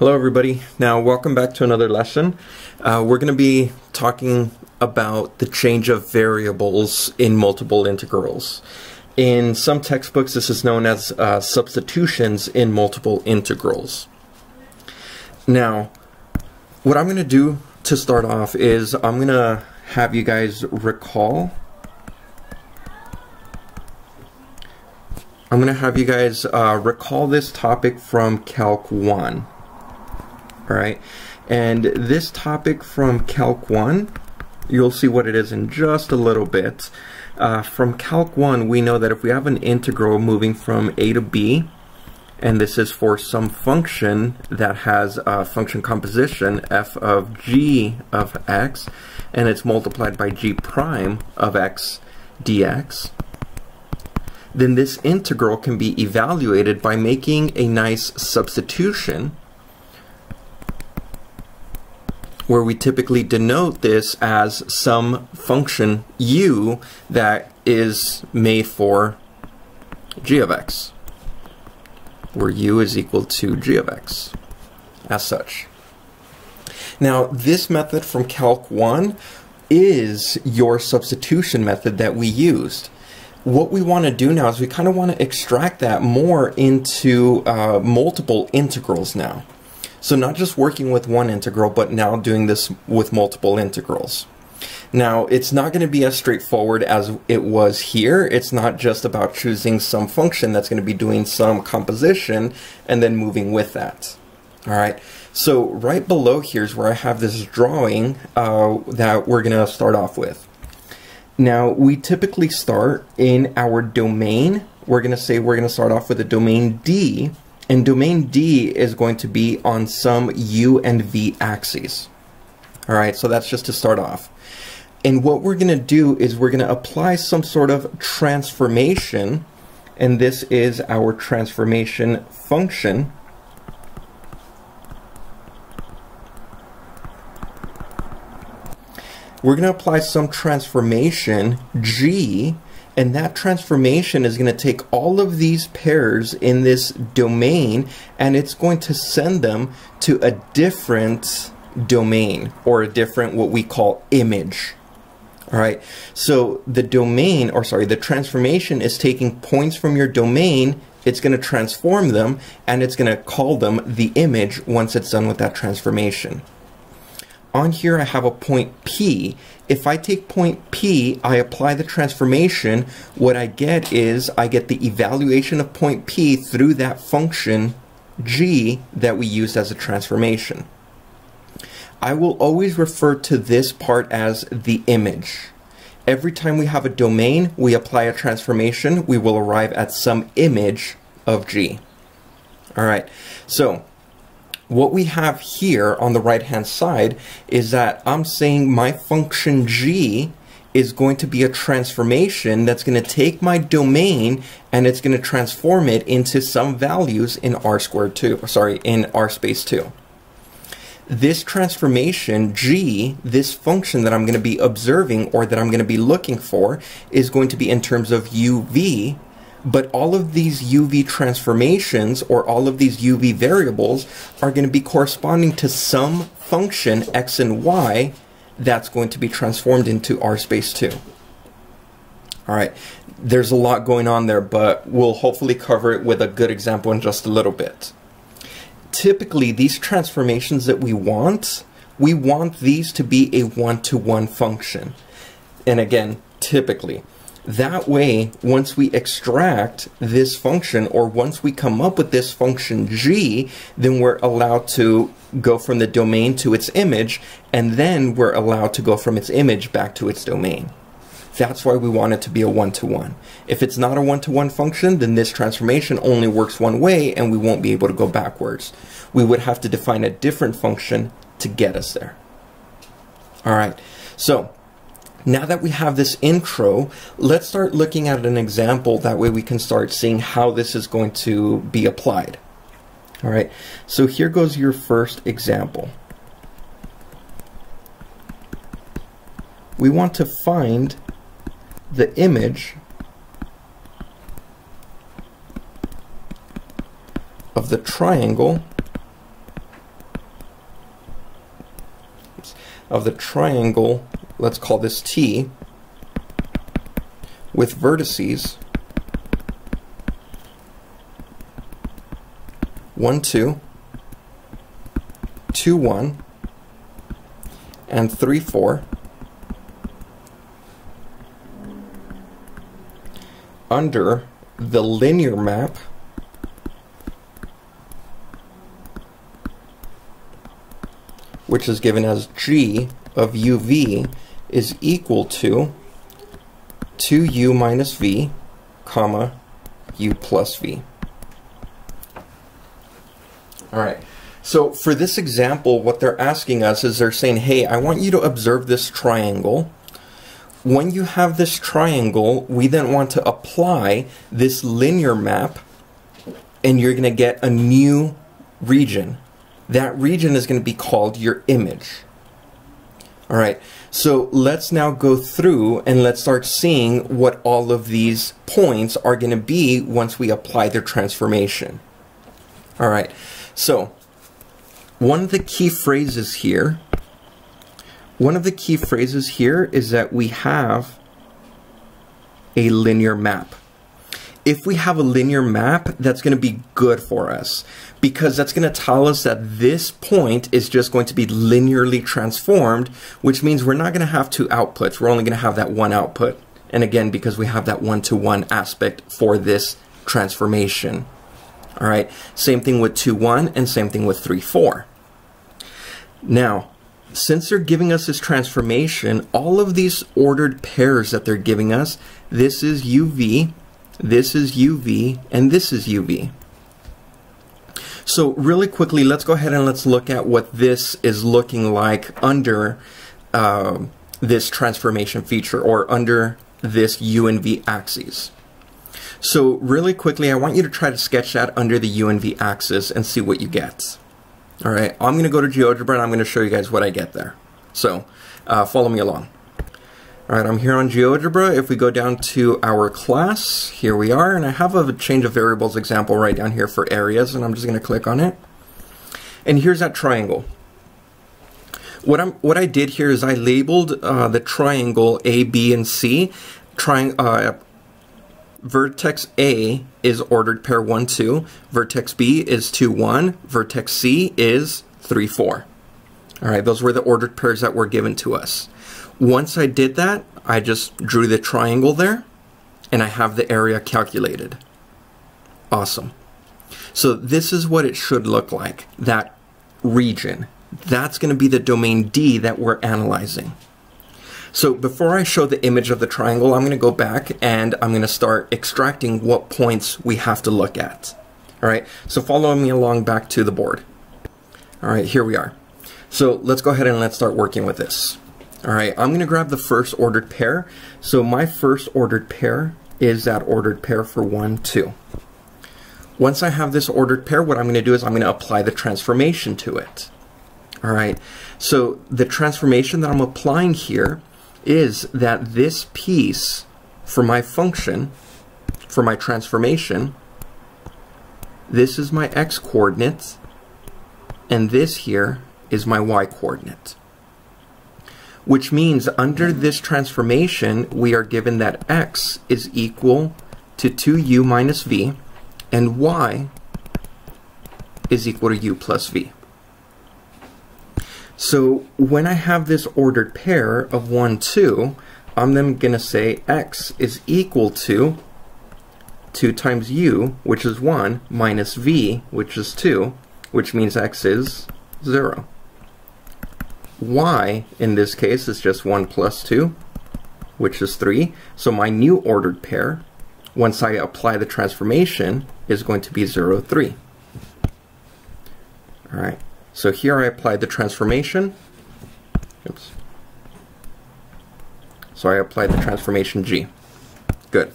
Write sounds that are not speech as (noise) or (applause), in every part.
Hello everybody. Now welcome back to another lesson. Uh, we're going to be talking about the change of variables in multiple integrals. In some textbooks this is known as uh, substitutions in multiple integrals. Now what I'm going to do to start off is I'm going to have you guys recall I'm going to have you guys uh, recall this topic from Calc 1 right? And this topic from Calc 1, you'll see what it is in just a little bit. Uh, from Calc 1, we know that if we have an integral moving from a to b, and this is for some function that has a function composition f of g of x, and it's multiplied by g prime of x dx, then this integral can be evaluated by making a nice substitution where we typically denote this as some function u that is made for g of x, where u is equal to g of x, as such. Now, this method from Calc 1 is your substitution method that we used. What we want to do now is we kind of want to extract that more into uh, multiple integrals now. So not just working with one integral, but now doing this with multiple integrals. Now, it's not going to be as straightforward as it was here. It's not just about choosing some function that's going to be doing some composition and then moving with that. All right. So right below here is where I have this drawing uh, that we're going to start off with. Now, we typically start in our domain. We're going to say we're going to start off with a domain D and domain D is going to be on some U and V axes. All right, so that's just to start off. And what we're going to do is we're going to apply some sort of transformation, and this is our transformation function. We're going to apply some transformation, G, and that transformation is going to take all of these pairs in this domain and it's going to send them to a different domain or a different what we call image. All right. So the domain, or sorry, the transformation is taking points from your domain. It's going to transform them and it's going to call them the image once it's done with that transformation on here I have a point P. If I take point P, I apply the transformation, what I get is I get the evaluation of point P through that function G that we used as a transformation. I will always refer to this part as the image. Every time we have a domain, we apply a transformation, we will arrive at some image of G. All right, so what we have here on the right hand side is that I'm saying my function g is going to be a transformation that's going to take my domain and it's going to transform it into some values in R squared 2, sorry, in R space 2. This transformation, g, this function that I'm going to be observing or that I'm going to be looking for is going to be in terms of uv but all of these UV transformations or all of these UV variables are going to be corresponding to some function x and y that's going to be transformed into R space 2. All right, there's a lot going on there, but we'll hopefully cover it with a good example in just a little bit. Typically, these transformations that we want, we want these to be a one-to-one -one function. And again, typically. That way, once we extract this function or once we come up with this function g, then we're allowed to go from the domain to its image, and then we're allowed to go from its image back to its domain. That's why we want it to be a one-to-one. -one. If it's not a one-to-one -one function, then this transformation only works one way and we won't be able to go backwards. We would have to define a different function to get us there. All right, so now that we have this intro, let's start looking at an example. That way we can start seeing how this is going to be applied. All right, so here goes your first example. We want to find the image of the triangle of the triangle let's call this T, with vertices 1, 2, 2, 1, and 3, 4, under the linear map which is given as g of uv is equal to 2u minus v, comma, u plus v. All right. So for this example, what they're asking us is they're saying, hey, I want you to observe this triangle. When you have this triangle, we then want to apply this linear map, and you're going to get a new region that region is going to be called your image. All right, so let's now go through and let's start seeing what all of these points are going to be once we apply their transformation. All right, so one of the key phrases here, one of the key phrases here is that we have a linear map if we have a linear map, that's going to be good for us because that's going to tell us that this point is just going to be linearly transformed, which means we're not going to have two outputs. We're only going to have that one output. And again, because we have that one-to-one -one aspect for this transformation. All right, same thing with 2-1 and same thing with 3-4. Now, since they're giving us this transformation, all of these ordered pairs that they're giving us, this is UV, this is UV, and this is UV. So really quickly, let's go ahead and let's look at what this is looking like under uh, this transformation feature or under this U and V axes. So really quickly, I want you to try to sketch that under the U and V axis and see what you get. All right, I'm going to go to GeoGebra and I'm going to show you guys what I get there. So uh, follow me along. All right, I'm here on GeoGebra. If we go down to our class, here we are, and I have a change of variables example right down here for areas, and I'm just going to click on it. And here's that triangle. What I'm what I did here is I labeled uh, the triangle A, B, and C. Tri uh, vertex A is ordered pair 1, 2. Vertex B is 2, 1. Vertex C is 3, 4. All right, those were the ordered pairs that were given to us. Once I did that, I just drew the triangle there and I have the area calculated. Awesome. So this is what it should look like, that region. That's going to be the domain D that we're analyzing. So before I show the image of the triangle, I'm going to go back and I'm going to start extracting what points we have to look at. All right, so follow me along back to the board. All right, here we are. So let's go ahead and let's start working with this. All right, I'm going to grab the first ordered pair. So my first ordered pair is that ordered pair for 1, 2. Once I have this ordered pair, what I'm going to do is I'm going to apply the transformation to it. All right, so the transformation that I'm applying here is that this piece for my function, for my transformation, this is my x coordinate, and this here is my y coordinate which means under this transformation, we are given that x is equal to 2u minus v, and y is equal to u plus v. So when I have this ordered pair of 1, 2, I'm then going to say x is equal to 2 times u, which is 1, minus v, which is 2, which means x is 0 y, in this case, is just 1 plus 2, which is 3. So my new ordered pair, once I apply the transformation, is going to be 0, 3. All right, so here I applied the transformation. Oops. So I applied the transformation G. Good.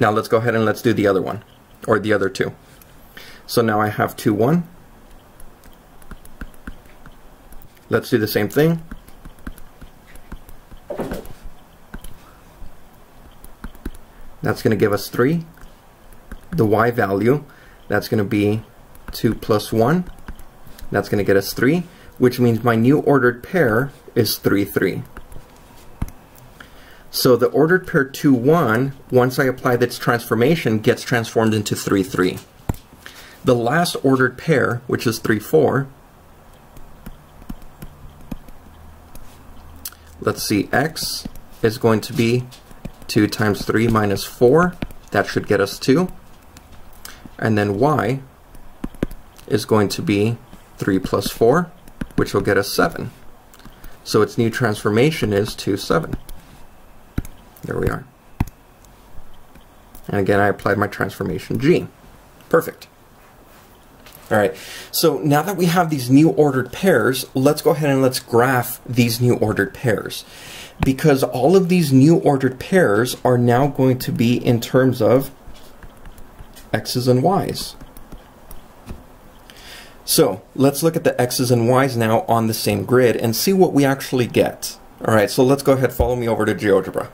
Now let's go ahead and let's do the other one, or the other two. So now I have 2, 1, Let's do the same thing. That's going to give us 3. The y value, that's going to be 2 plus 1. That's going to get us 3. which means my new ordered pair is 3, 3. So the ordered pair 2, 1, once I apply this transformation, gets transformed into 3, 3. The last ordered pair, which is 3, 4, let's see, x is going to be 2 times 3 minus 4. That should get us 2. And then y is going to be 3 plus 4, which will get us 7. So its new transformation is 2, 7. There we are. And again, I applied my transformation G. Perfect. All right, so now that we have these new ordered pairs, let's go ahead and let's graph these new ordered pairs. Because all of these new ordered pairs are now going to be in terms of x's and y's. So let's look at the x's and y's now on the same grid and see what we actually get. All right, so let's go ahead, follow me over to GeoGebra.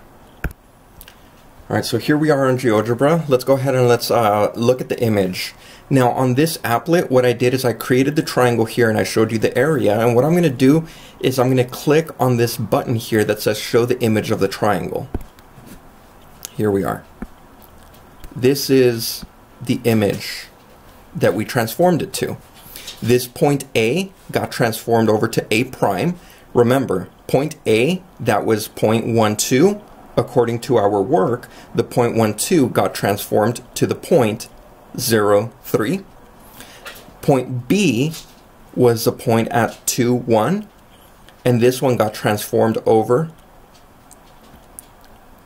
All right, so here we are on GeoGebra. Let's go ahead and let's uh, look at the image. Now on this applet, what I did is I created the triangle here and I showed you the area. And what I'm going to do is I'm going to click on this button here that says show the image of the triangle. Here we are. This is the image that we transformed it to. This point A got transformed over to A prime. Remember, point A, that was point 1, 2. According to our work, the point 1, 2 got transformed to the point 0, 3. Point B was the point at 2, 1, and this one got transformed over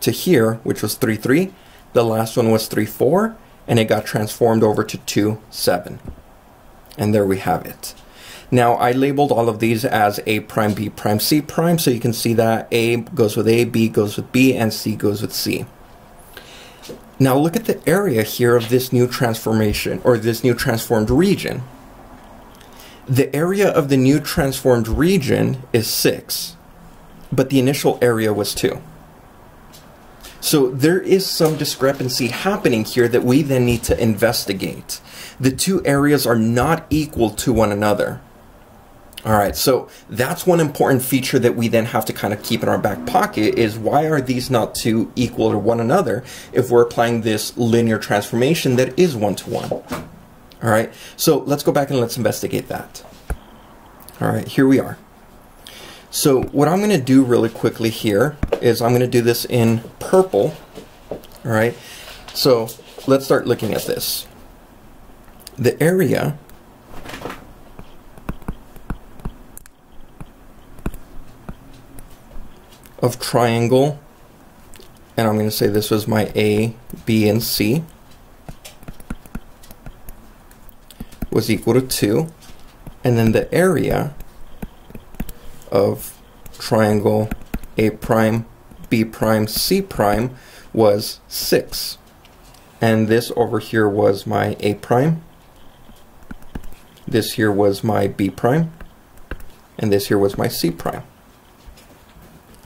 to here, which was 3, 3. The last one was 3, 4, and it got transformed over to 2, 7. And there we have it. Now I labeled all of these as A prime, B prime, C prime, so you can see that A goes with A, B goes with B, and C goes with C. Now look at the area here of this new transformation, or this new transformed region. The area of the new transformed region is 6, but the initial area was 2. So there is some discrepancy happening here that we then need to investigate. The two areas are not equal to one another. All right, so that's one important feature that we then have to kind of keep in our back pocket is why are these not two equal to one another if we're applying this linear transformation that is one-to-one? -one? All right, so let's go back and let's investigate that. All right, here we are. So what I'm going to do really quickly here is I'm going to do this in purple. All right, so let's start looking at this. The area of triangle, and I'm going to say this was my A, B, and C, was equal to 2. And then the area of triangle A prime, B prime, C prime was 6. And this over here was my A prime. This here was my B prime. And this here was my C prime.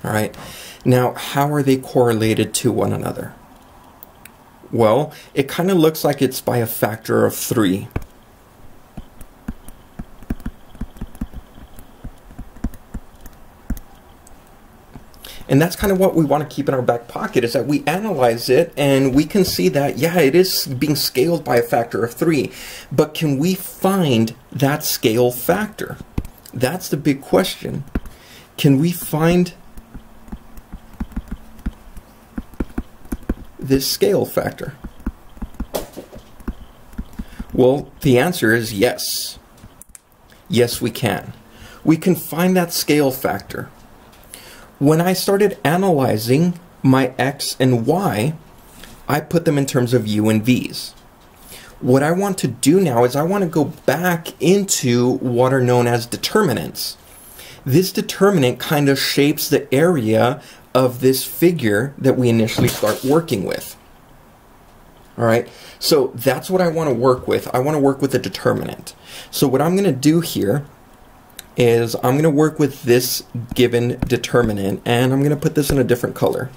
All right. Now, how are they correlated to one another? Well, it kind of looks like it's by a factor of 3. And that's kind of what we want to keep in our back pocket is that we analyze it and we can see that, yeah, it is being scaled by a factor of three. But can we find that scale factor? That's the big question. Can we find this scale factor? Well, the answer is yes. Yes, we can. We can find that scale factor. When I started analyzing my x and y, I put them in terms of u and v's. What I want to do now is I want to go back into what are known as determinants. This determinant kind of shapes the area of this figure that we initially start working with. All right, so that's what I want to work with. I want to work with a determinant. So what I'm going to do here is I'm going to work with this given determinant and I'm going to put this in a different color.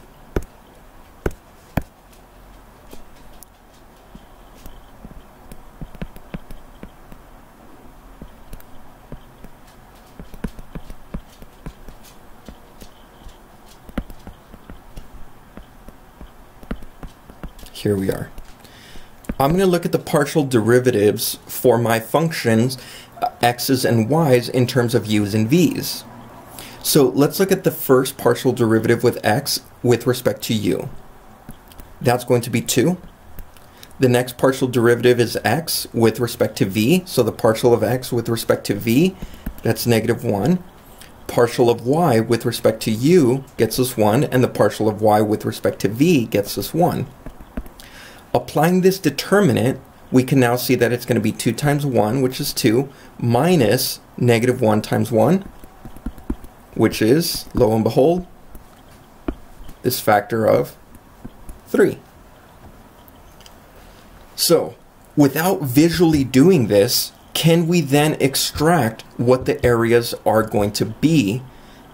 Here we are. I'm going to look at the partial derivatives for my functions uh, x's and y's in terms of u's and v's. So let's look at the first partial derivative with x with respect to u. That's going to be 2. The next partial derivative is x with respect to v. So the partial of x with respect to v, that's negative 1. Partial of y with respect to u gets us 1, and the partial of y with respect to v gets us 1. Applying this determinant, we can now see that it's going to be 2 times 1, which is 2, minus negative 1 times 1, which is, lo and behold, this factor of 3. So, without visually doing this, can we then extract what the areas are going to be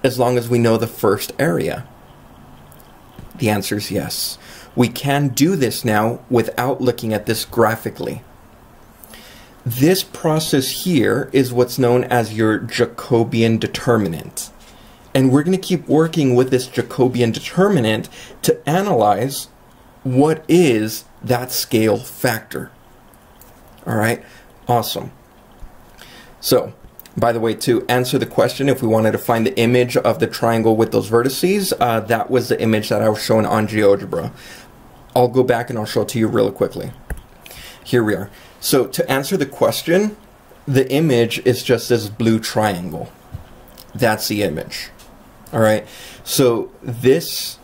as long as we know the first area? The answer is yes. We can do this now without looking at this graphically. This process here is what's known as your Jacobian determinant. And we're going to keep working with this Jacobian determinant to analyze what is that scale factor. All right, awesome. So, by the way, to answer the question, if we wanted to find the image of the triangle with those vertices, uh, that was the image that I was showing on GeoGebra. I'll go back and I'll show it to you really quickly. Here we are. So to answer the question, the image is just this blue triangle. That's the image. All right. So this,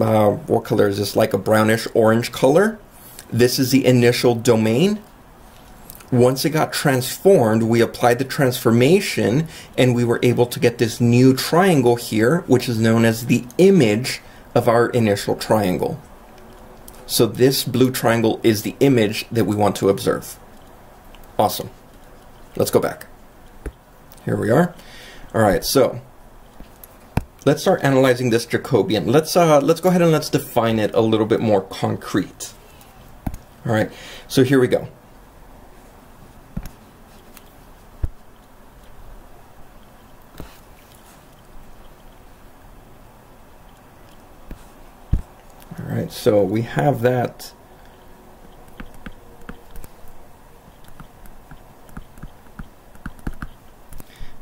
uh, what color is this? Like a brownish orange color. This is the initial domain. Once it got transformed, we applied the transformation and we were able to get this new triangle here, which is known as the image of our initial triangle. So this blue triangle is the image that we want to observe. Awesome. Let's go back. Here we are. All right, so let's start analyzing this Jacobian. Let's uh, let's go ahead and let's define it a little bit more concrete. All right, so here we go. Right, so we have that.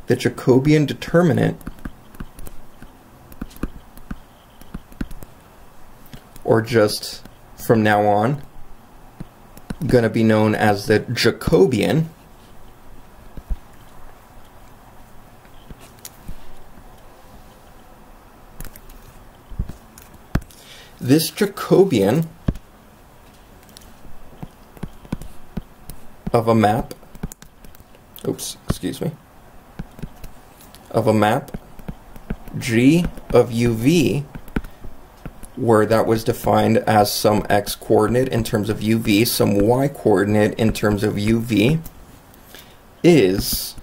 The Jacobian determinant or just from now on going to be known as the Jacobian this Jacobian of a map, oops, excuse me, of a map G of UV, where that was defined as some x coordinate in terms of UV, some y coordinate in terms of UV, is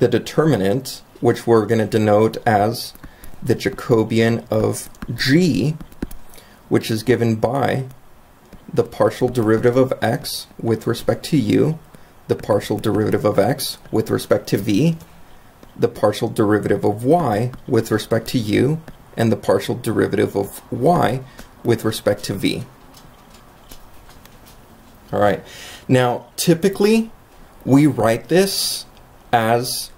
the determinant, which we're going to denote as the Jacobian of g, which is given by the partial derivative of x with respect to u, the partial derivative of x with respect to v, the partial derivative of y with respect to u, and the partial derivative of y with respect to v. All right. Now, typically, we write this as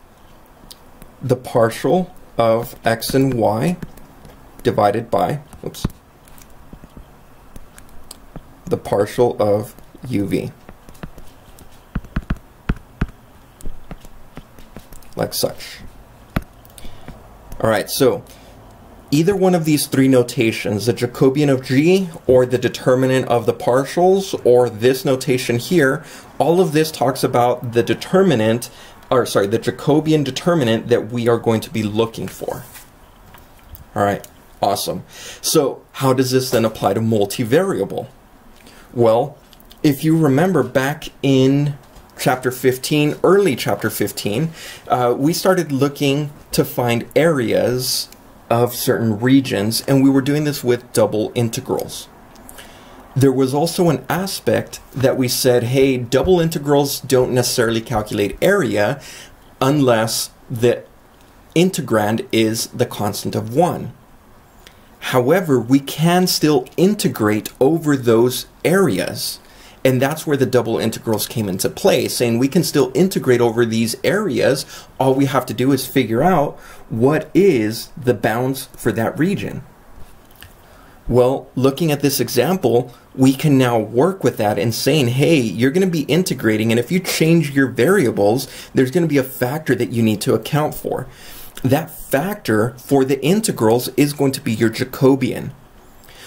the partial of x and y divided by, oops, the partial of uv. Like such. Alright, so either one of these three notations, the Jacobian of g, or the determinant of the partials, or this notation here, all of this talks about the determinant or sorry, the Jacobian determinant that we are going to be looking for. All right, awesome. So how does this then apply to multivariable? Well, if you remember back in chapter 15, early chapter 15, uh, we started looking to find areas of certain regions, and we were doing this with double integrals there was also an aspect that we said, hey, double integrals don't necessarily calculate area unless the integrand is the constant of 1. However, we can still integrate over those areas. And that's where the double integrals came into play, saying we can still integrate over these areas. All we have to do is figure out what is the bounds for that region. Well, looking at this example, we can now work with that and saying, hey, you're going to be integrating, and if you change your variables, there's going to be a factor that you need to account for. That factor for the integrals is going to be your Jacobian.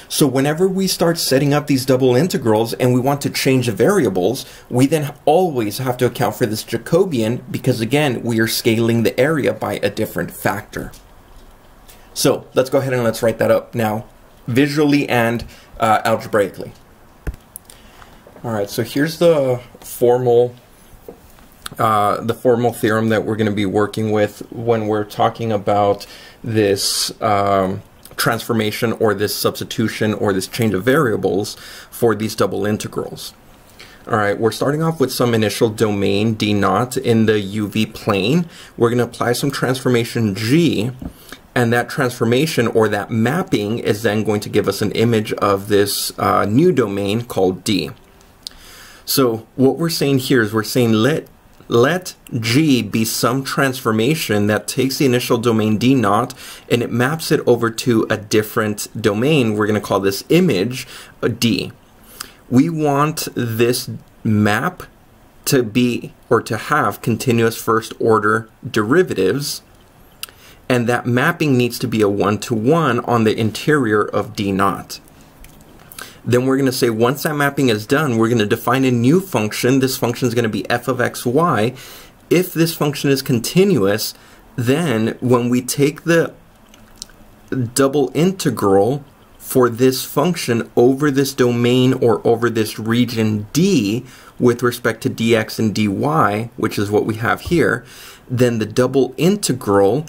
So whenever we start setting up these double integrals and we want to change the variables, we then always have to account for this Jacobian because again, we are scaling the area by a different factor. So let's go ahead and let's write that up now, visually and uh, algebraically. All right, so here's the formal uh, the formal theorem that we're going to be working with when we're talking about this um, transformation or this substitution or this change of variables for these double integrals. All right, we're starting off with some initial domain D naught in the UV plane. We're going to apply some transformation G, and that transformation or that mapping is then going to give us an image of this uh, new domain called D. So what we're saying here is we're saying let let G be some transformation that takes the initial domain D naught and it maps it over to a different domain. We're going to call this image D. We want this map to be or to have continuous first order derivatives and that mapping needs to be a one-to-one -one on the interior of D naught. Then we're going to say once that mapping is done, we're going to define a new function. This function is going to be f of x, y. If this function is continuous, then when we take the double integral for this function over this domain or over this region D with respect to dx and dy, which is what we have here, then the double integral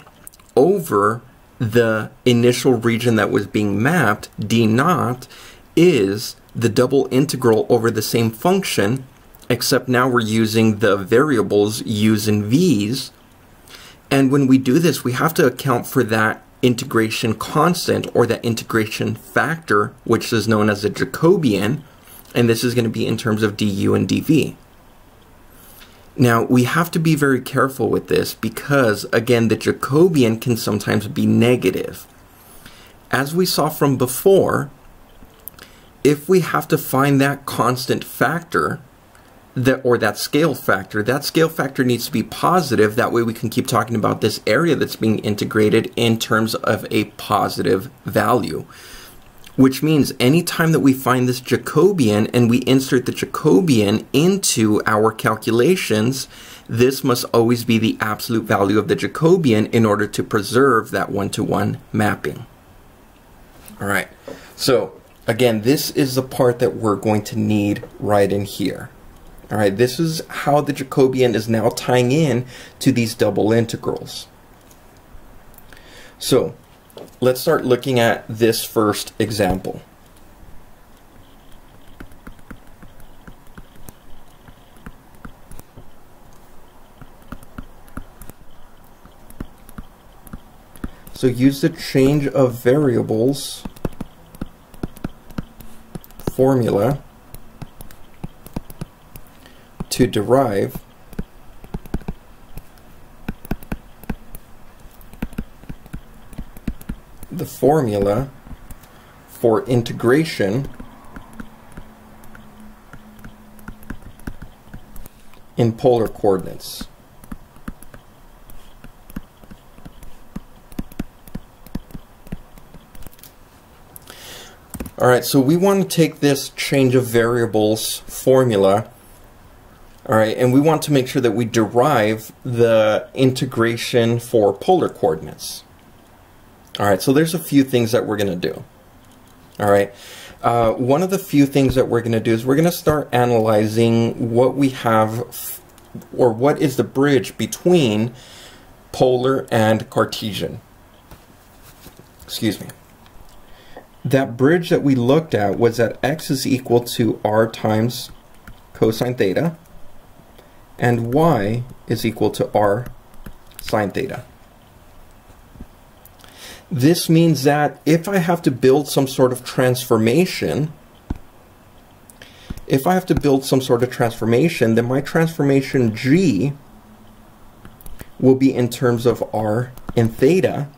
over the initial region that was being mapped, d naught, is the double integral over the same function, except now we're using the variables u's and v's. And when we do this, we have to account for that integration constant or that integration factor, which is known as a Jacobian, and this is going to be in terms of du and dv. Now, we have to be very careful with this because, again, the Jacobian can sometimes be negative. As we saw from before, if we have to find that constant factor, that or that scale factor, that scale factor needs to be positive. That way we can keep talking about this area that's being integrated in terms of a positive value. Which means anytime that we find this Jacobian and we insert the Jacobian into our calculations, this must always be the absolute value of the Jacobian in order to preserve that one-to-one -one mapping. All right, so Again, this is the part that we're going to need right in here. All right, this is how the Jacobian is now tying in to these double integrals. So let's start looking at this first example. So use the change of variables formula to derive the formula for integration in polar coordinates. All right, so we want to take this change of variables formula, all right, and we want to make sure that we derive the integration for polar coordinates. All right, so there's a few things that we're going to do. All right, uh, one of the few things that we're going to do is we're going to start analyzing what we have, or what is the bridge between polar and Cartesian. Excuse me that bridge that we looked at was that x is equal to r times cosine theta and y is equal to r sine theta. This means that if I have to build some sort of transformation, if I have to build some sort of transformation, then my transformation G will be in terms of R and theta,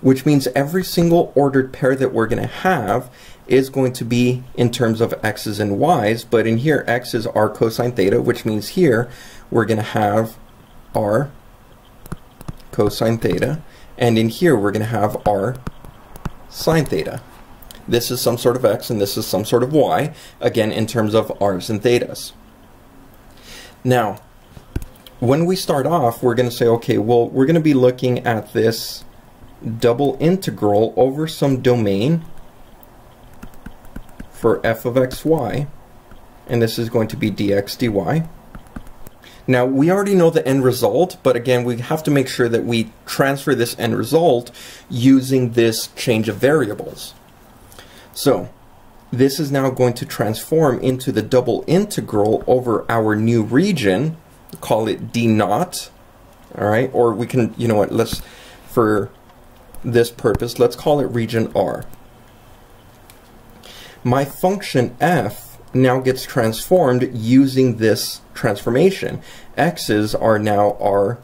which means every single ordered pair that we're going to have is going to be in terms of x's and y's, but in here x is r cosine theta, which means here we're going to have r cosine theta, and in here we're going to have r sine theta. This is some sort of x and this is some sort of y, again in terms of r's and thetas. Now, when we start off, we're going to say, okay, well, we're going to be looking at this double integral over some domain for f of xy, and this is going to be dx dy. Now, we already know the end result, but again, we have to make sure that we transfer this end result using this change of variables. So, this is now going to transform into the double integral over our new region, call it d naught, all right? Or we can, you know what, let's, for this purpose, let's call it region R. My function f now gets transformed using this transformation. x's are now r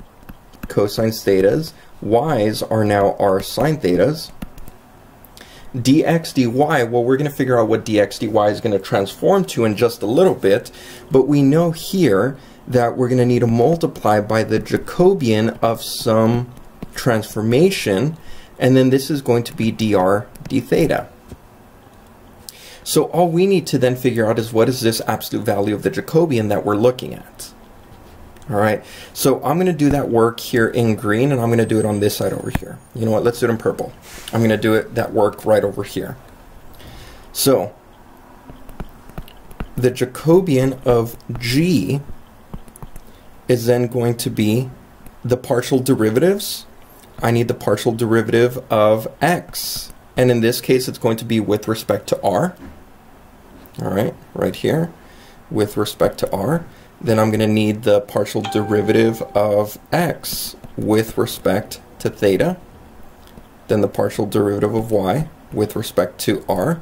cosine thetas, y's are now r sine thetas. dx dy, well we're going to figure out what dx dy is going to transform to in just a little bit, but we know here that we're going to need to multiply by the Jacobian of some transformation, and then this is going to be dr d theta. So all we need to then figure out is what is this absolute value of the Jacobian that we're looking at. All right, so I'm going to do that work here in green, and I'm going to do it on this side over here. You know what, let's do it in purple. I'm going to do it that work right over here. So, the Jacobian of G is then going to be the partial derivatives. I need the partial derivative of x. And in this case, it's going to be with respect to r. All right, right here, with respect to r. Then I'm going to need the partial derivative of x with respect to theta. Then the partial derivative of y with respect to r.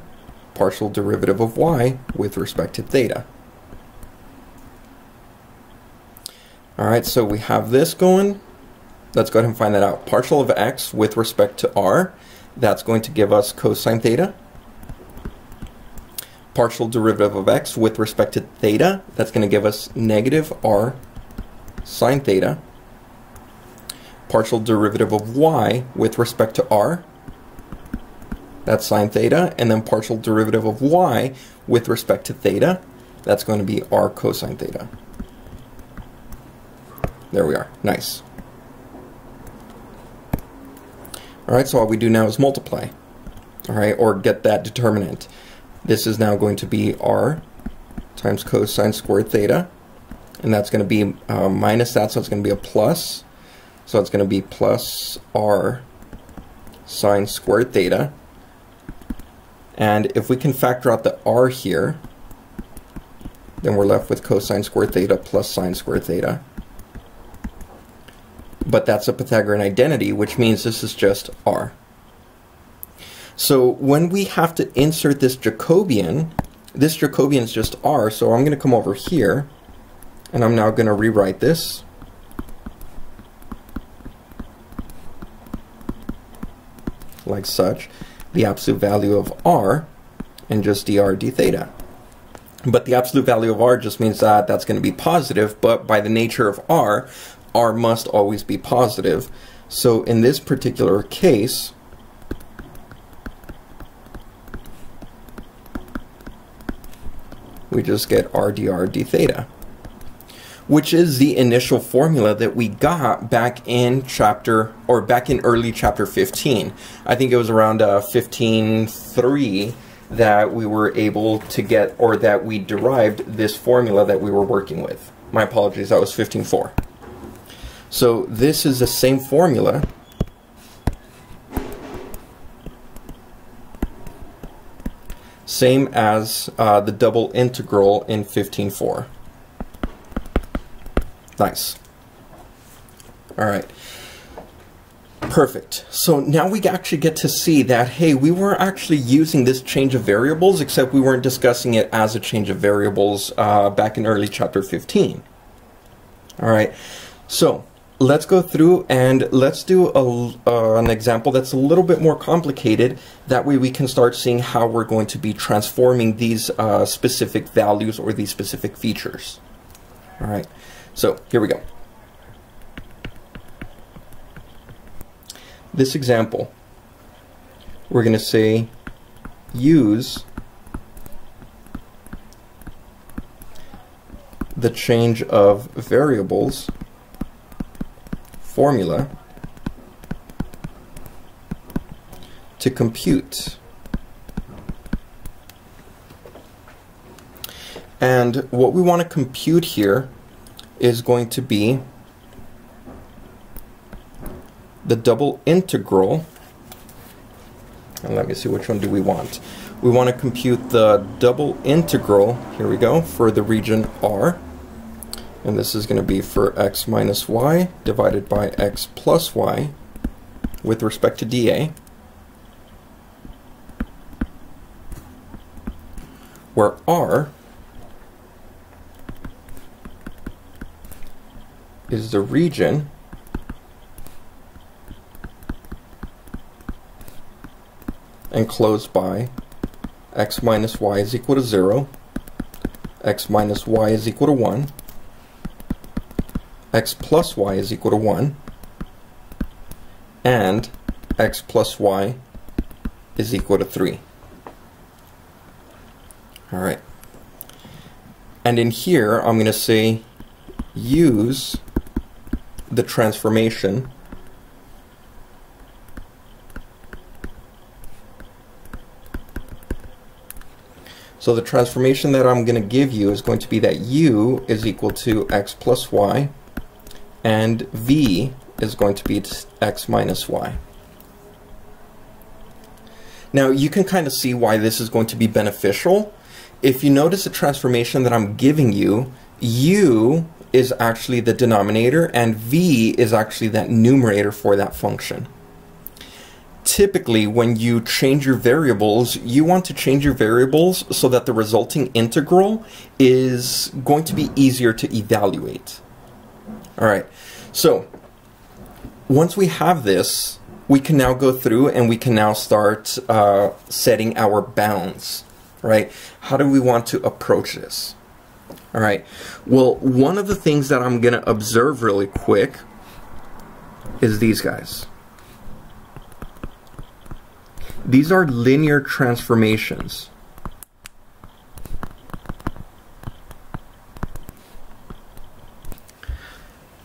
Partial derivative of y with respect to theta. All right, so we have this going. Let's go ahead and find that out. Partial of x with respect to r, that's going to give us cosine theta. Partial derivative of x with respect to theta, that's going to give us negative r sine theta. Partial derivative of y with respect to r, that's sine theta. And then partial derivative of y with respect to theta, that's going to be r cosine theta. There we are. Nice. Alright, so all we do now is multiply. Alright, or get that determinant. This is now going to be r times cosine squared theta. And that's going to be uh, minus that, so it's going to be a plus. So it's going to be plus r sine squared theta. And if we can factor out the r here, then we're left with cosine squared theta plus sine squared theta but that's a Pythagorean identity, which means this is just r. So when we have to insert this Jacobian, this Jacobian is just r, so I'm going to come over here, and I'm now going to rewrite this. like such, the absolute value of r, and just dr d theta. But the absolute value of r just means that that's going to be positive, but by the nature of r, R must always be positive. So in this particular case, we just get r dr d theta, which is the initial formula that we got back in chapter, or back in early chapter 15. I think it was around uh, 15.3 that we were able to get, or that we derived this formula that we were working with. My apologies, that was 15.4. So this is the same formula. Same as uh, the double integral in 15.4. Nice. All right. Perfect. So now we actually get to see that, hey, we were actually using this change of variables, except we weren't discussing it as a change of variables uh, back in early chapter 15. All right, so let's go through and let's do a, uh, an example that's a little bit more complicated. That way we can start seeing how we're going to be transforming these uh, specific values or these specific features. All right, so here we go. This example, we're going to say use the change of variables formula to compute. And what we want to compute here is going to be the double integral. And let me see which one do we want. We want to compute the double integral, here we go, for the region R and this is going to be for x minus y divided by x plus y with respect to dA, where R is the region enclosed by x minus y is equal to 0, x minus y is equal to 1, x plus y is equal to 1 and x plus y is equal to 3. Alright. And in here, I'm going to say use the transformation So the transformation that I'm going to give you is going to be that u is equal to x plus y and v is going to be x minus y. Now you can kind of see why this is going to be beneficial. If you notice the transformation that I'm giving you, u is actually the denominator and v is actually that numerator for that function. Typically, when you change your variables, you want to change your variables so that the resulting integral is going to be easier to evaluate. All right, so once we have this, we can now go through and we can now start uh, setting our bounds, right? How do we want to approach this? All right, well, one of the things that I'm going to observe really quick is these guys. These are linear transformations.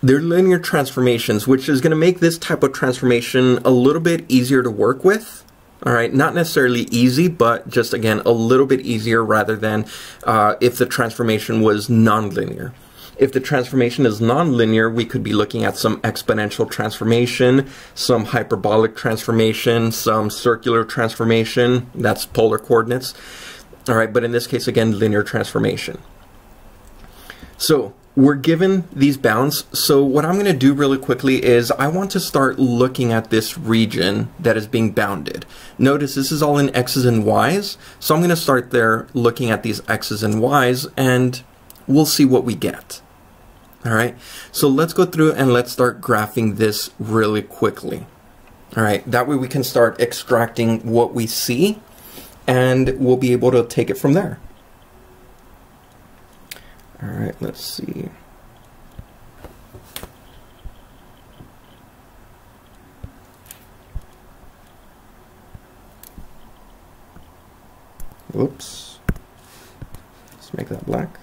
They're linear transformations, which is going to make this type of transformation a little bit easier to work with. All right, not necessarily easy, but just again, a little bit easier rather than uh, if the transformation was nonlinear. If the transformation is nonlinear, we could be looking at some exponential transformation, some hyperbolic transformation, some circular transformation. That's polar coordinates. All right, but in this case, again, linear transformation. So we're given these bounds. So what I'm going to do really quickly is I want to start looking at this region that is being bounded. Notice this is all in x's and y's. So I'm going to start there looking at these x's and y's and we'll see what we get. All right. So let's go through and let's start graphing this really quickly. All right. That way we can start extracting what we see and we'll be able to take it from there. All right, let's see. Whoops. Let's make that black.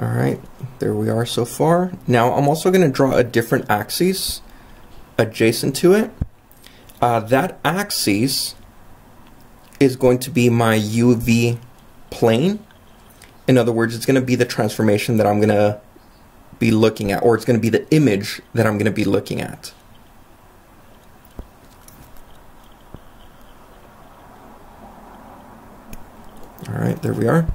All right, there we are so far. Now I'm also going to draw a different axis adjacent to it. Uh, that axis is going to be my UV plane. In other words, it's going to be the transformation that I'm going to be looking at, or it's going to be the image that I'm going to be looking at. All right, there we are.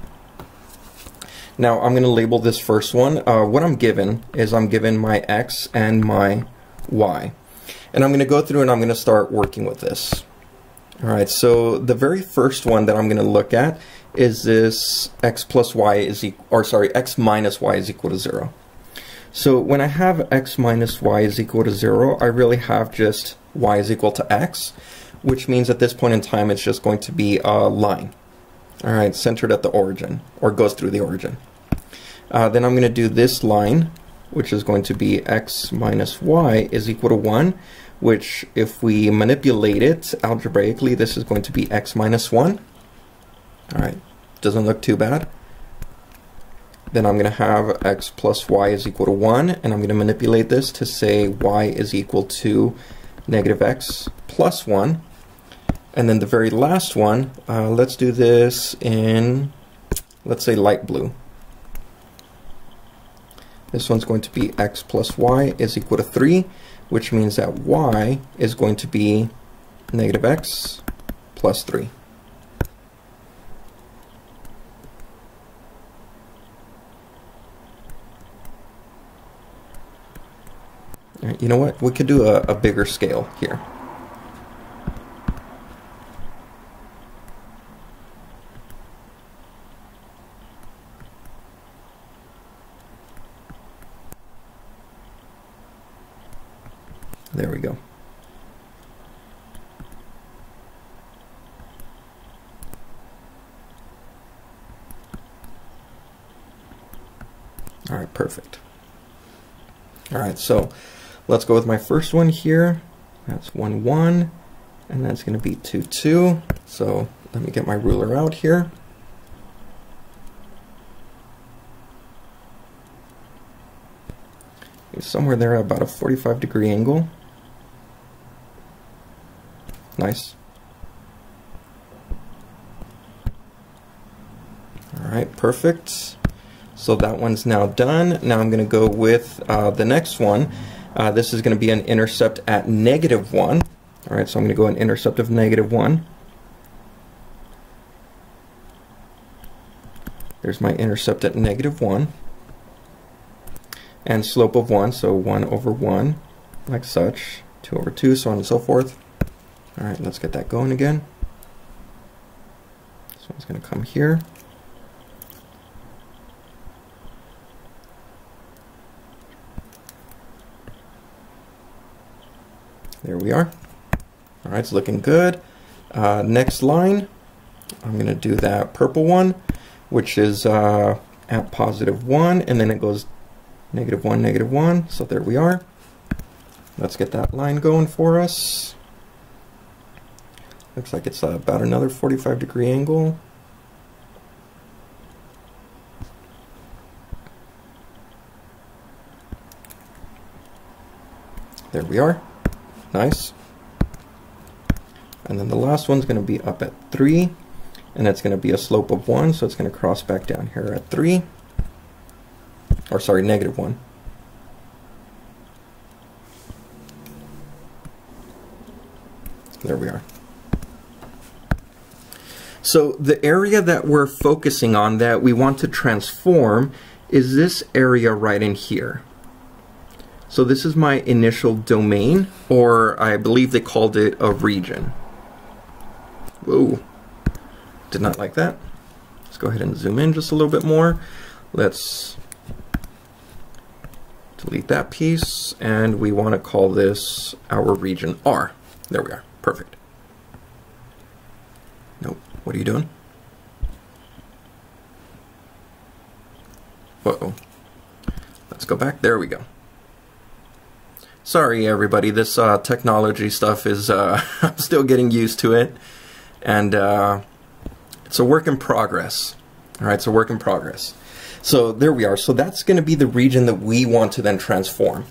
Now I'm going to label this first one. Uh, what I'm given is I'm given my x and my y. And I'm going to go through and I'm going to start working with this. All right, so the very first one that I'm going to look at is this x plus y is equal, or sorry, x minus y is equal to 0. So when I have x minus y is equal to 0, I really have just y is equal to x, which means at this point in time it's just going to be a line. All right, centered at the origin, or goes through the origin. Uh, then I'm going to do this line, which is going to be x minus y is equal to 1, which if we manipulate it algebraically, this is going to be x minus 1. All right, doesn't look too bad. Then I'm going to have x plus y is equal to 1, and I'm going to manipulate this to say y is equal to negative x plus 1. And then the very last one, uh, let's do this in, let's say light blue. This one's going to be x plus y is equal to 3, which means that y is going to be negative x plus 3. you know what? We could do a, a bigger scale here. There we go. All right, perfect. All right, so let's go with my first one here. That's 1, 1, and that's going to be 2, 2. So let me get my ruler out here. It's somewhere there at about a 45 degree angle. Nice. Alright, perfect. So that one's now done. Now I'm going to go with uh, the next one. Uh, this is going to be an intercept at negative 1. Alright, so I'm going to go an intercept of negative 1. There's my intercept at negative 1 and slope of 1, so 1 over 1, like such, 2 over 2, so on and so forth. Alright, let's get that going again. This one's going to come here. There we are. Alright, it's looking good. Uh, next line, I'm going to do that purple one, which is uh, at positive 1, and then it goes negative 1, negative 1. So there we are. Let's get that line going for us. Looks like it's uh, about another 45 degree angle. There we are. Nice. And then the last one's going to be up at 3. And that's going to be a slope of 1, so it's going to cross back down here at 3 or sorry, negative 1. There we are. So the area that we're focusing on that we want to transform is this area right in here. So this is my initial domain, or I believe they called it a region. Whoa, did not like that. Let's go ahead and zoom in just a little bit more. Let's delete that piece, and we want to call this our region R. There we are. Perfect. What are you doing? Uh-oh. Let's go back. There we go. Sorry, everybody. This uh, technology stuff is, uh, (laughs) I'm still getting used to it. And uh, it's a work in progress. All right, it's a work in progress. So there we are. So that's going to be the region that we want to then transform.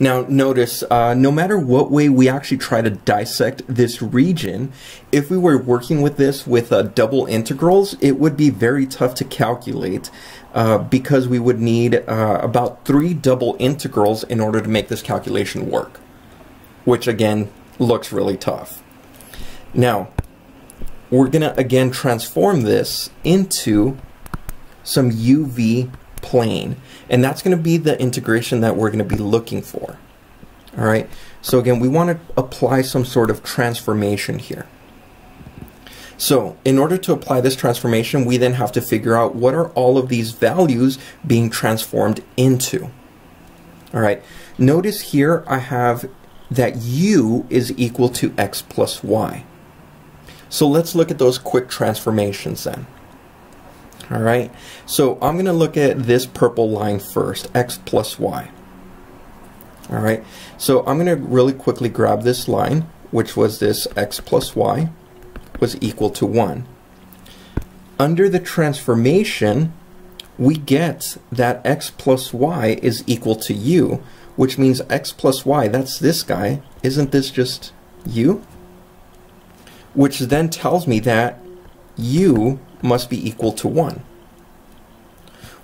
Now notice, uh, no matter what way we actually try to dissect this region, if we were working with this with uh, double integrals, it would be very tough to calculate uh, because we would need uh, about three double integrals in order to make this calculation work, which again looks really tough. Now, we're going to again transform this into some UV plane. And that's going to be the integration that we're going to be looking for. All right. So again, we want to apply some sort of transformation here. So in order to apply this transformation, we then have to figure out what are all of these values being transformed into. All right. Notice here I have that u is equal to x plus y. So let's look at those quick transformations then. All right, so I'm going to look at this purple line first, x plus y. All right, so I'm going to really quickly grab this line, which was this x plus y was equal to 1. Under the transformation, we get that x plus y is equal to u, which means x plus y, that's this guy. Isn't this just u? Which then tells me that u must be equal to 1.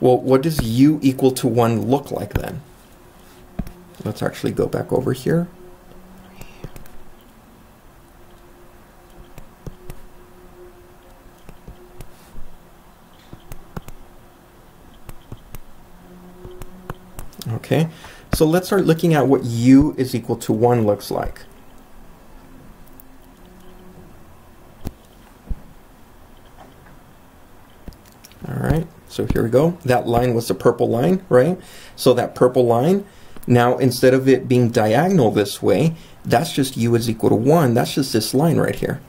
Well, what does u equal to 1 look like then? Let's actually go back over here. Okay, so let's start looking at what u is equal to 1 looks like. All right, so here we go. That line was the purple line, right? So that purple line, now instead of it being diagonal this way, that's just u is equal to 1. That's just this line right here.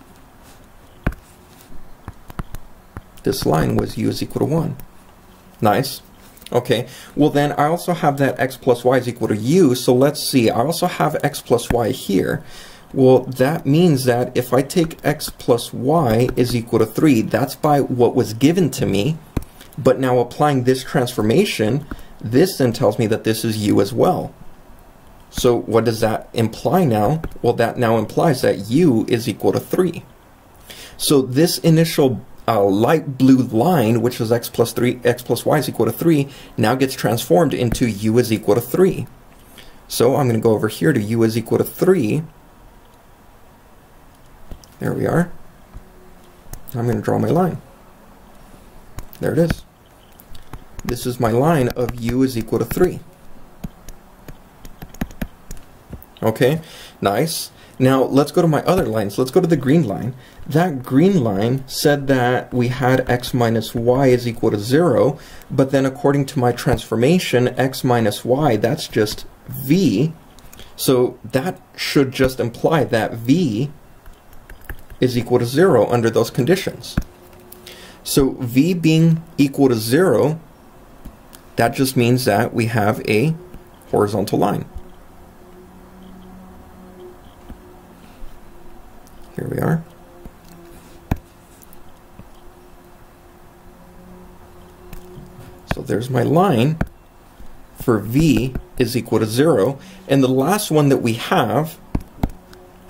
This line was u is equal to 1. Nice. Okay, well then I also have that x plus y is equal to u, so let's see. I also have x plus y here. Well, that means that if I take x plus y is equal to 3, that's by what was given to me. But now applying this transformation, this then tells me that this is u as well. So what does that imply now? Well, that now implies that u is equal to 3. So this initial uh, light blue line, which was x plus 3, x plus y is equal to 3, now gets transformed into u is equal to 3. So I'm going to go over here to u is equal to 3. There we are. I'm going to draw my line. There it is. This is my line of u is equal to 3. Okay, nice. Now let's go to my other lines. Let's go to the green line. That green line said that we had x minus y is equal to 0, but then according to my transformation, x minus y, that's just v. So that should just imply that v is equal to 0 under those conditions. So v being equal to 0, that just means that we have a horizontal line. Here we are. So there's my line for v is equal to 0. And the last one that we have,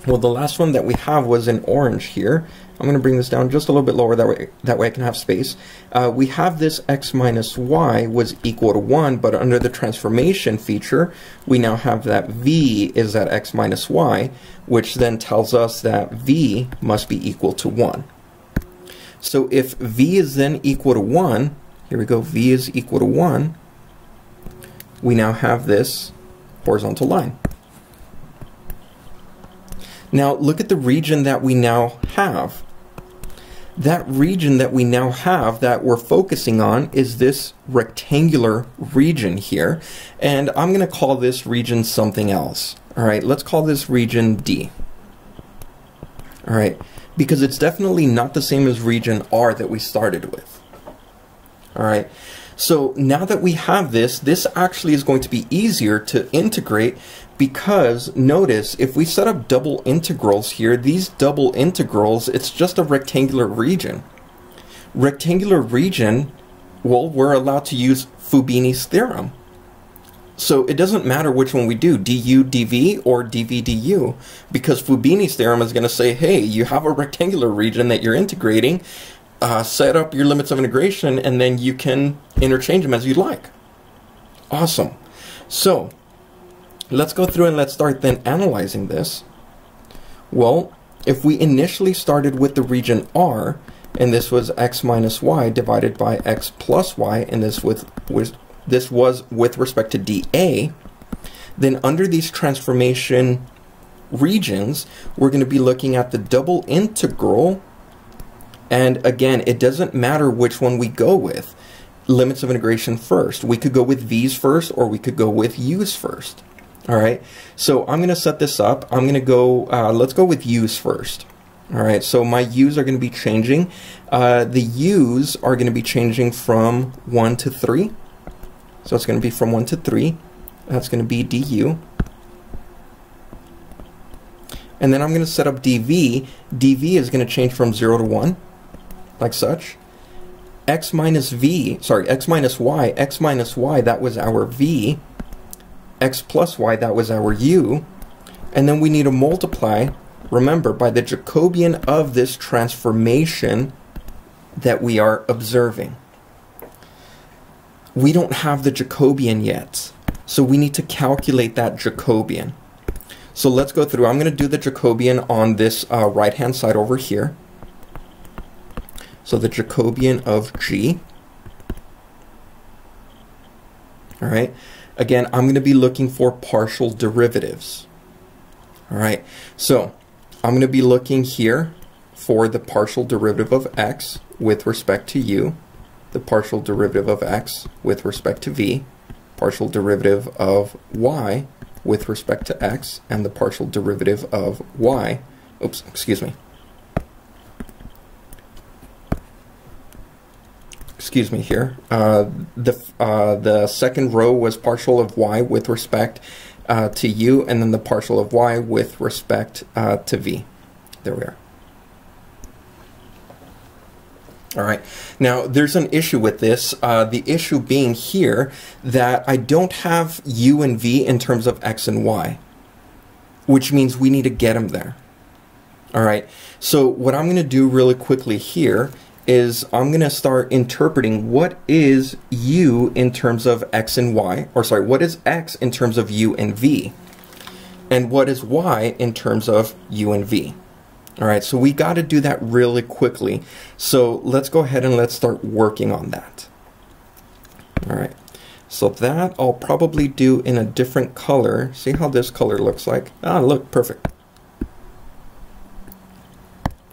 well, the last one that we have was in orange here. I'm going to bring this down just a little bit lower, that way, that way I can have space. Uh, we have this x minus y was equal to 1, but under the transformation feature, we now have that v is at x minus y, which then tells us that v must be equal to 1. So if v is then equal to 1, here we go, v is equal to 1, we now have this horizontal line. Now look at the region that we now have. That region that we now have that we're focusing on is this rectangular region here. And I'm going to call this region something else. All right, let's call this region D. All right, because it's definitely not the same as region R that we started with. All right. So now that we have this, this actually is going to be easier to integrate because notice if we set up double integrals here, these double integrals, it's just a rectangular region. Rectangular region, well, we're allowed to use Fubini's theorem. So it doesn't matter which one we do, du dv or dv du, because Fubini's theorem is going to say, hey, you have a rectangular region that you're integrating, uh, set up your limits of integration, and then you can interchange them as you like. Awesome. So let's go through and let's start then analyzing this. Well, if we initially started with the region R, and this was x minus y divided by x plus y, and this with, with this was with respect to dA, then under these transformation regions, we're going to be looking at the double integral. And again, it doesn't matter which one we go with. Limits of integration first. We could go with v's first, or we could go with u's first. All right, so I'm going to set this up. I'm going to go, uh, let's go with u's first. All right, so my u's are going to be changing. Uh, the u's are going to be changing from 1 to 3. So it's going to be from 1 to 3. That's going to be du. And then I'm going to set up dv. dv is going to change from 0 to 1, like such. x minus v, sorry, x minus y, x minus y, that was our v. x plus y, that was our u. And then we need to multiply, remember, by the Jacobian of this transformation that we are observing we don't have the Jacobian yet. So we need to calculate that Jacobian. So let's go through. I'm going to do the Jacobian on this uh, right-hand side over here. So the Jacobian of G. All right. Again, I'm going to be looking for partial derivatives. All right. So I'm going to be looking here for the partial derivative of x with respect to u the partial derivative of x with respect to v, partial derivative of y with respect to x, and the partial derivative of y, oops, excuse me, excuse me here, uh, the, uh, the second row was partial of y with respect uh, to u, and then the partial of y with respect uh, to v. There we are. All right. Now, there's an issue with this. Uh, the issue being here that I don't have u and v in terms of x and y, which means we need to get them there. All right. So what I'm going to do really quickly here is I'm going to start interpreting what is u in terms of x and y, or sorry, what is x in terms of u and v, and what is y in terms of u and v. All right, so we got to do that really quickly. So let's go ahead and let's start working on that. All right, so that I'll probably do in a different color. See how this color looks like? Ah, look, perfect.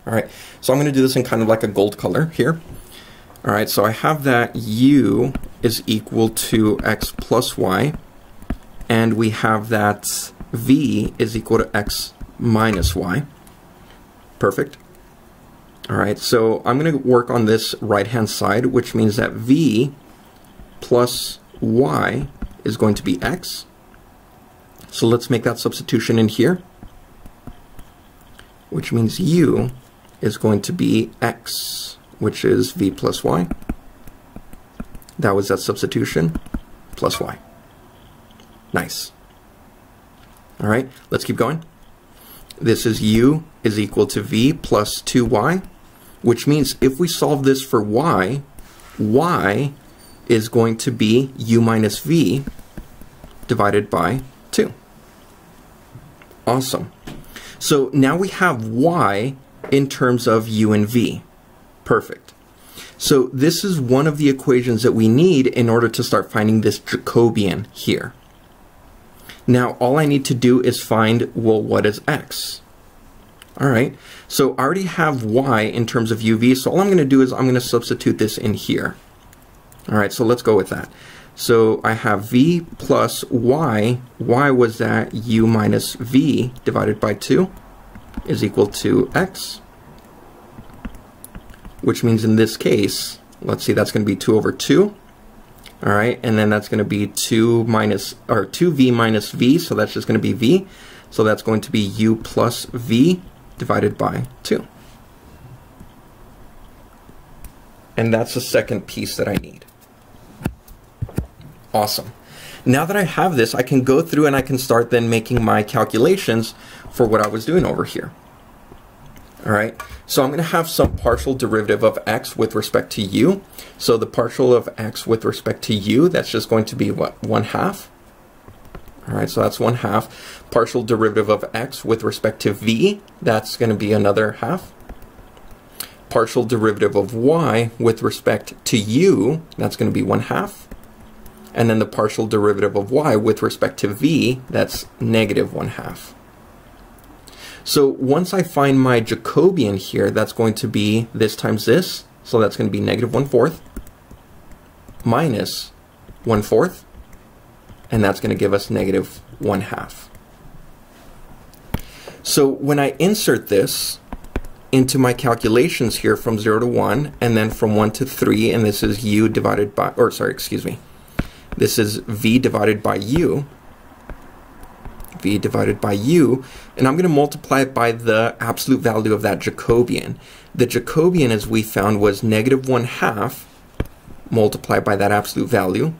All right, so I'm going to do this in kind of like a gold color here. All right, so I have that u is equal to x plus y, and we have that v is equal to x minus y. Perfect. All right, so I'm going to work on this right-hand side, which means that v plus y is going to be x. So let's make that substitution in here, which means u is going to be x, which is v plus y. That was that substitution, plus y. Nice. All right, let's keep going. This is u is equal to v plus 2y, which means if we solve this for y, y is going to be u minus v divided by 2. Awesome. So now we have y in terms of u and v. Perfect. So this is one of the equations that we need in order to start finding this Jacobian here. Now all I need to do is find, well, what is x? All right, so I already have y in terms of uv, so all I'm going to do is I'm going to substitute this in here. All right, so let's go with that. So I have v plus y, y was that u minus v divided by 2 is equal to x, which means in this case, let's see, that's going to be 2 over 2. All right, and then that's going to be 2 minus, or 2v minus v, so that's just going to be v. So that's going to be u plus v divided by 2. And that's the second piece that I need. Awesome. Now that I have this, I can go through and I can start then making my calculations for what I was doing over here. All right, so I'm going to have some partial derivative of x with respect to u. So the partial of x with respect to u, that's just going to be what, 1 half? All right, so that's 1 half. Partial derivative of x with respect to v, that's going to be another half. Partial derivative of y with respect to u, that's going to be 1 half. And then the partial derivative of y with respect to v, that's negative 1 half. So once I find my Jacobian here, that's going to be this times this. So that's going to be negative 1 fourth minus 1 fourth. And that's going to give us negative 1 half. So when I insert this into my calculations here from 0 to 1, and then from 1 to 3, and this is u divided by, or sorry, excuse me, this is v divided by u, v divided by u, and I'm going to multiply it by the absolute value of that Jacobian. The Jacobian, as we found, was negative 1 half multiplied by that absolute value.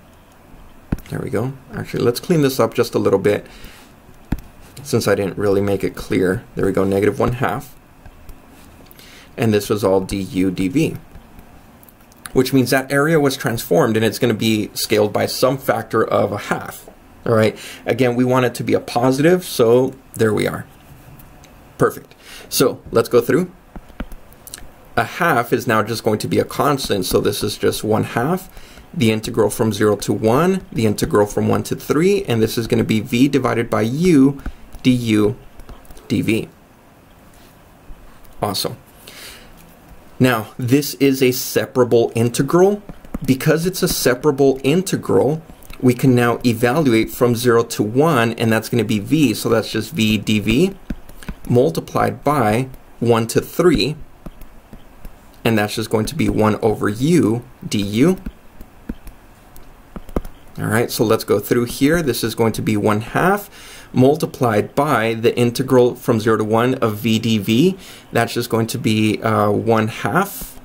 There we go. Actually, let's clean this up just a little bit since I didn't really make it clear. There we go, negative 1 half. And this was all du dv which means that area was transformed and it's going to be scaled by some factor of a half. All right. Again, we want it to be a positive, so there we are. Perfect. So let's go through. A half is now just going to be a constant, so this is just 1 half. The integral from 0 to 1, the integral from 1 to 3, and this is going to be v divided by u du dv. Awesome. Now, this is a separable integral. Because it's a separable integral, we can now evaluate from 0 to 1, and that's going to be v, so that's just v dv, multiplied by 1 to 3, and that's just going to be 1 over u du. All right, so let's go through here. This is going to be 1 half multiplied by the integral from 0 to 1 of v dv. That's just going to be uh, 1 half,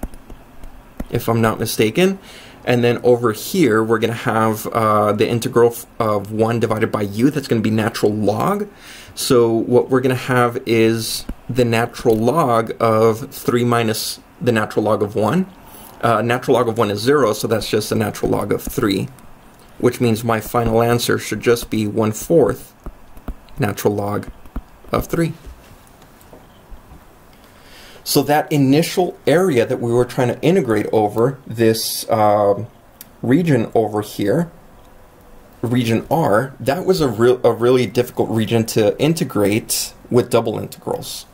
if I'm not mistaken. And then over here, we're going to have uh, the integral of 1 divided by u. That's going to be natural log. So what we're going to have is the natural log of 3 minus the natural log of 1. Uh, natural log of 1 is 0, so that's just the natural log of 3, which means my final answer should just be 1 fourth natural log of 3. So that initial area that we were trying to integrate over, this uh, region over here, region R, that was a, a really difficult region to integrate with double integrals.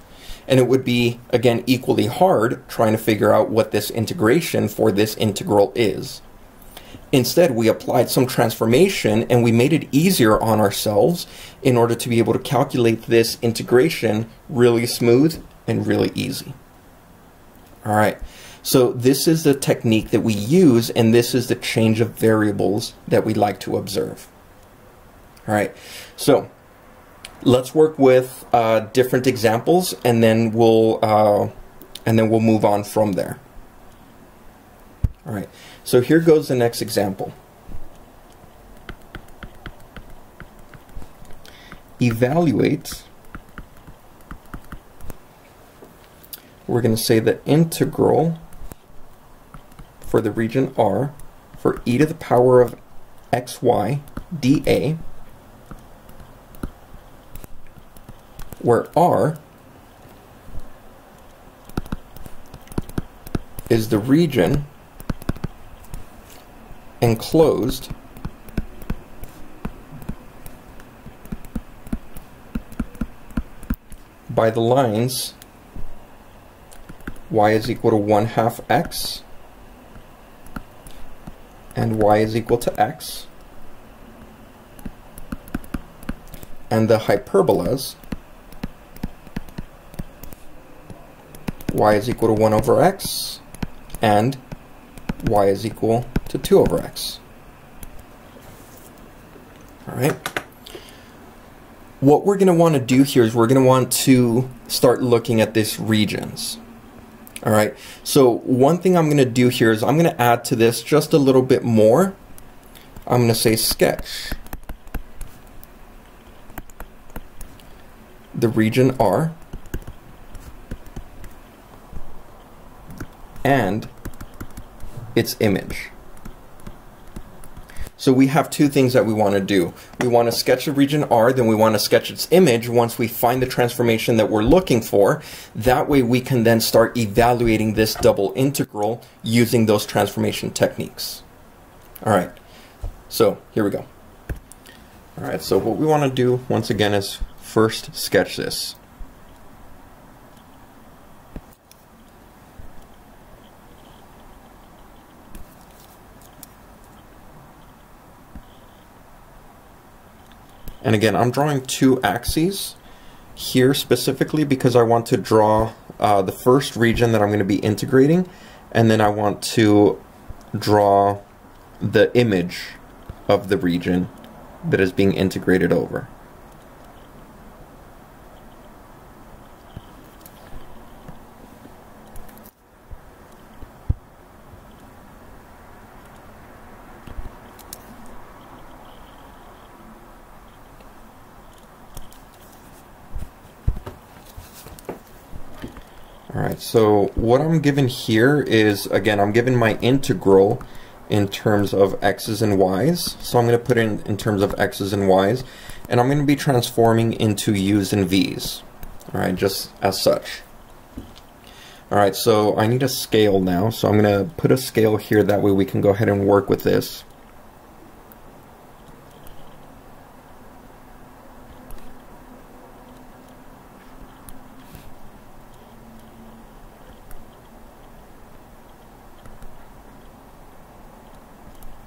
And it would be, again, equally hard trying to figure out what this integration for this integral is. Instead, we applied some transformation and we made it easier on ourselves in order to be able to calculate this integration really smooth and really easy. All right, so this is the technique that we use, and this is the change of variables that we like to observe. All right, so let's work with uh, different examples, and then we'll uh, and then we'll move on from there. All right, so here goes the next example. Evaluate we're going to say the integral for the region R for e to the power of xy dA, where R is the region enclosed by the lines y is equal to 1 half x and y is equal to x and the hyperbolas y is equal to 1 over x and y is equal to 2 over x. Alright. What we're going to want to do here is we're going to want to start looking at these regions. All right, so one thing I'm gonna do here is I'm gonna add to this just a little bit more. I'm gonna say sketch. The region R. And its image. So we have two things that we want to do. We want to sketch the region R, then we want to sketch its image once we find the transformation that we're looking for. That way we can then start evaluating this double integral using those transformation techniques. All right, so here we go. All right, so what we want to do once again is first sketch this. And again, I'm drawing two axes here specifically because I want to draw uh, the first region that I'm going to be integrating and then I want to draw the image of the region that is being integrated over. Alright, so what I'm given here is, again, I'm given my integral in terms of x's and y's. So I'm going to put in in terms of x's and y's, and I'm going to be transforming into u's and v's. Alright, just as such. Alright, so I need a scale now, so I'm going to put a scale here, that way we can go ahead and work with this.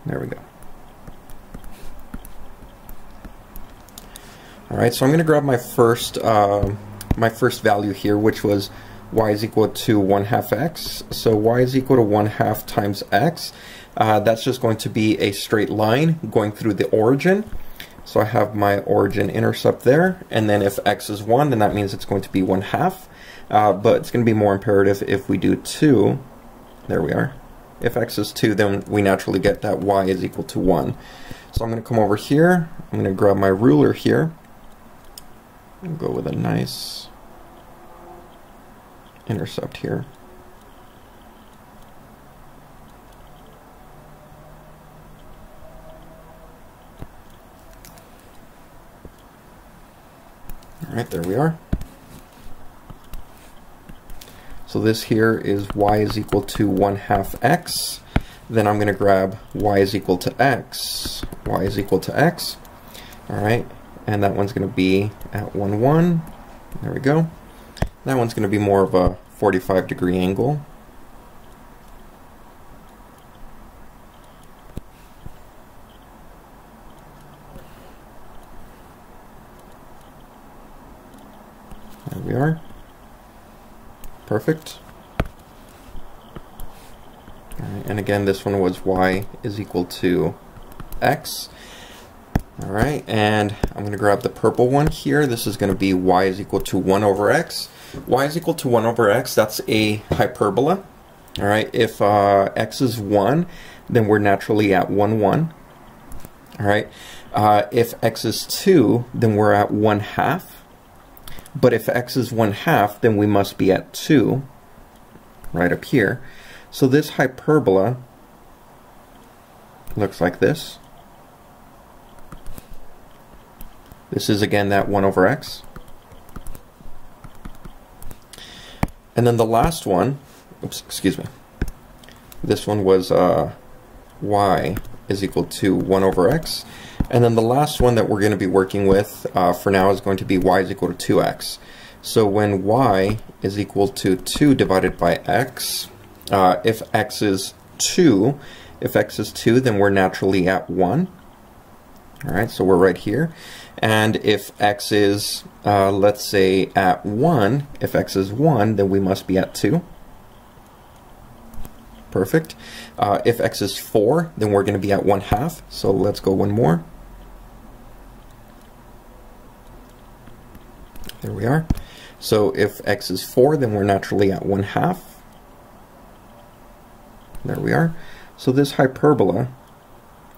There we go. All right, so I'm going to grab my first uh, my first value here, which was y is equal to 1 half x. So y is equal to 1 half times x. Uh, that's just going to be a straight line going through the origin. So I have my origin intercept there, and then if x is 1, then that means it's going to be 1 half. Uh, but it's going to be more imperative if we do 2. There we are. If x is 2, then we naturally get that y is equal to 1. So I'm going to come over here. I'm going to grab my ruler here. And go with a nice intercept here. Alright, there we are. So this here is y is equal to 1 half x. Then I'm going to grab y is equal to x. y is equal to x. Alright, and that one's going to be at 1, 1. There we go. That one's going to be more of a 45 degree angle. There we are. Perfect. and again, this one was y is equal to x. All right, and I'm going to grab the purple one here. This is going to be y is equal to 1 over x. y is equal to 1 over x, that's a hyperbola. All right, if uh, x is 1, then we're naturally at 1, 1. All right, uh, if x is 2, then we're at 1 half. But if x is 1 half, then we must be at 2, right up here. So this hyperbola looks like this. This is again that 1 over x. And then the last one, oops, excuse me, this one was uh, y is equal to 1 over x. And then the last one that we're going to be working with uh, for now is going to be y is equal to 2x. So when y is equal to 2 divided by x, uh, if x is 2, if x is 2, then we're naturally at 1. Alright, so we're right here. And if x is, uh, let's say, at 1, if x is 1, then we must be at 2. Perfect. Uh, if x is 4, then we're going to be at 1 half. So let's go one more. There we are. So if x is 4, then we're naturally at 1 half. There we are. So this hyperbola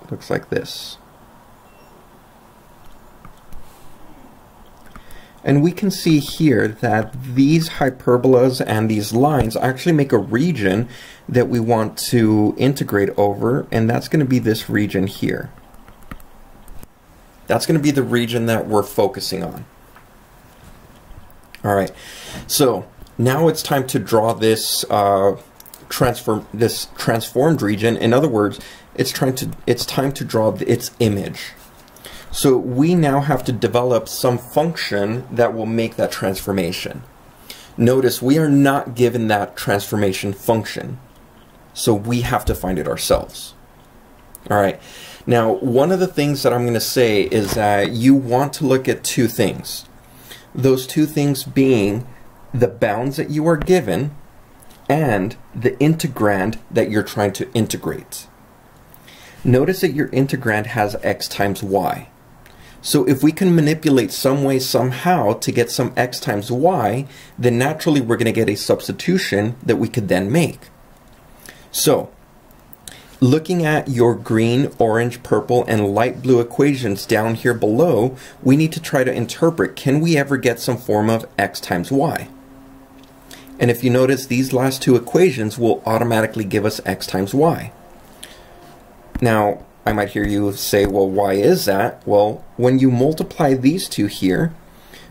looks like this. And we can see here that these hyperbolas and these lines actually make a region that we want to integrate over, and that's going to be this region here. That's going to be the region that we're focusing on. All right, so now it's time to draw this uh, transform this transformed region. In other words, it's trying to it's time to draw its image. So we now have to develop some function that will make that transformation. Notice we are not given that transformation function. So we have to find it ourselves. All right. Now, one of the things that I'm going to say is that you want to look at two things. Those two things being the bounds that you are given and the integrand that you're trying to integrate. Notice that your integrand has x times y. So if we can manipulate some way somehow to get some x times y, then naturally we're going to get a substitution that we could then make. So looking at your green, orange, purple, and light blue equations down here below, we need to try to interpret, can we ever get some form of x times y? And if you notice, these last two equations will automatically give us x times y. Now, I might hear you say, well, why is that? Well, when you multiply these two here,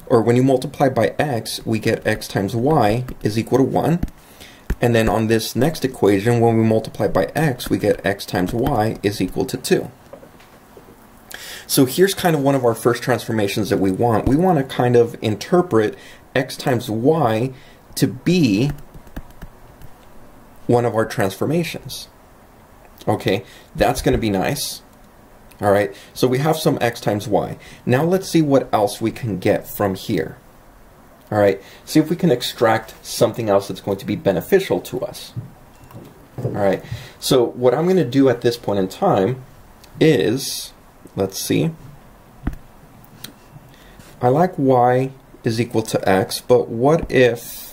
or when you multiply by x, we get x times y is equal to 1. And then on this next equation, when we multiply by x, we get x times y is equal to 2. So here's kind of one of our first transformations that we want. We want to kind of interpret x times y to be one of our transformations. Okay, that's going to be nice. All right, so we have some x times y. Now let's see what else we can get from here. All right, see if we can extract something else that's going to be beneficial to us. All right, so what I'm going to do at this point in time is, let's see, I like y is equal to x, but what if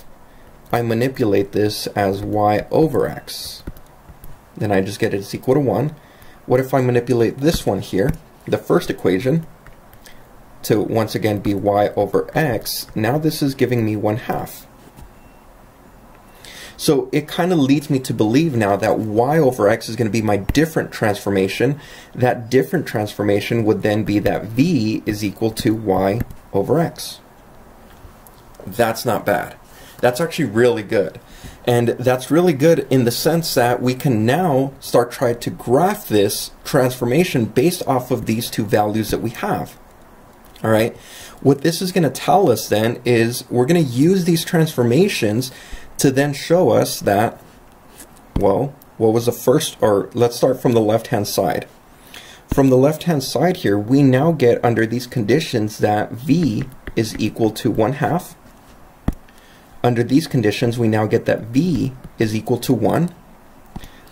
I manipulate this as y over x. Then I just get it as equal to 1. What if I manipulate this one here, the first equation, to once again be y over x? Now this is giving me 1 half. So it kind of leads me to believe now that y over x is going to be my different transformation. That different transformation would then be that v is equal to y over x. That's not bad. That's actually really good. And that's really good in the sense that we can now start trying to graph this transformation based off of these two values that we have. All right. What this is going to tell us then is we're going to use these transformations to then show us that, well, what was the first, or let's start from the left-hand side. From the left-hand side here, we now get under these conditions that v is equal to 1 half under these conditions, we now get that v is equal to 1.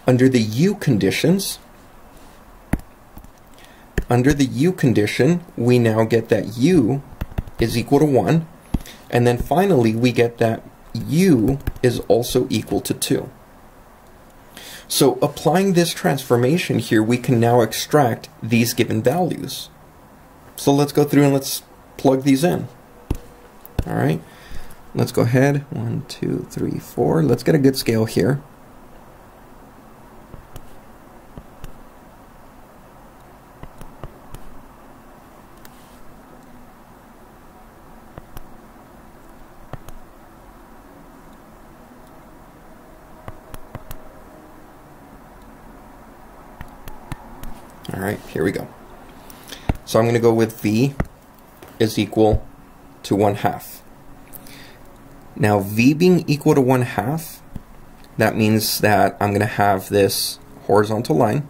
Under the u conditions, under the u condition, we now get that u is equal to 1. And then finally, we get that u is also equal to 2. So applying this transformation here, we can now extract these given values. So let's go through and let's plug these in. All right. Let's go ahead. One, two, three, four. Let's get a good scale here. All right, here we go. So I'm going to go with V is equal to 1 half. Now v being equal to 1 half, that means that I'm going to have this horizontal line.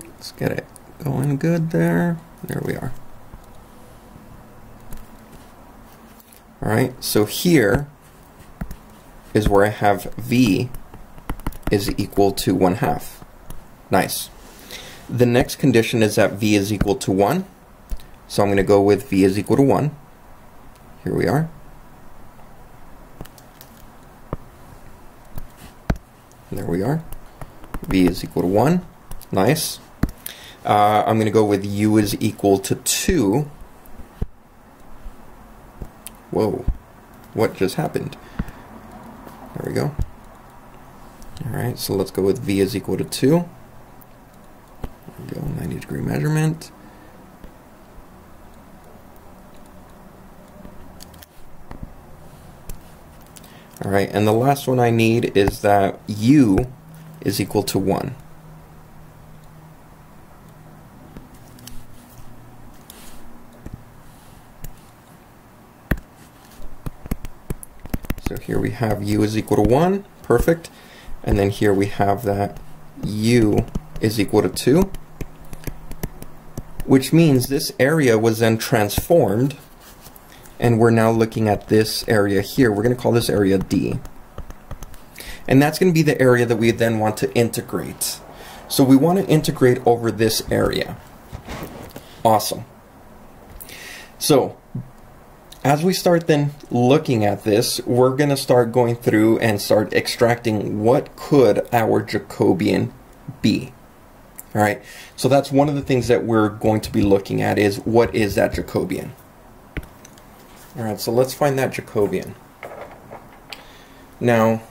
Let's get it going good there. There we are. Alright, so here is where I have v is equal to 1 half. Nice. The next condition is that v is equal to 1. So I'm going to go with v is equal to 1. Here we are. There we are. v is equal to 1. Nice. Uh, I'm going to go with u is equal to 2. Whoa, what just happened? We go. Alright, so let's go with v is equal to 2. There we go, 90 degree measurement. Alright, and the last one I need is that u is equal to 1. Here we have u is equal to 1, perfect. And then here we have that u is equal to 2, which means this area was then transformed and we're now looking at this area here. We're going to call this area D. And that's going to be the area that we then want to integrate. So we want to integrate over this area. Awesome. So as we start then looking at this, we're going to start going through and start extracting what could our Jacobian be. All right. So that's one of the things that we're going to be looking at is what is that Jacobian? Alright, so let's find that Jacobian. Now,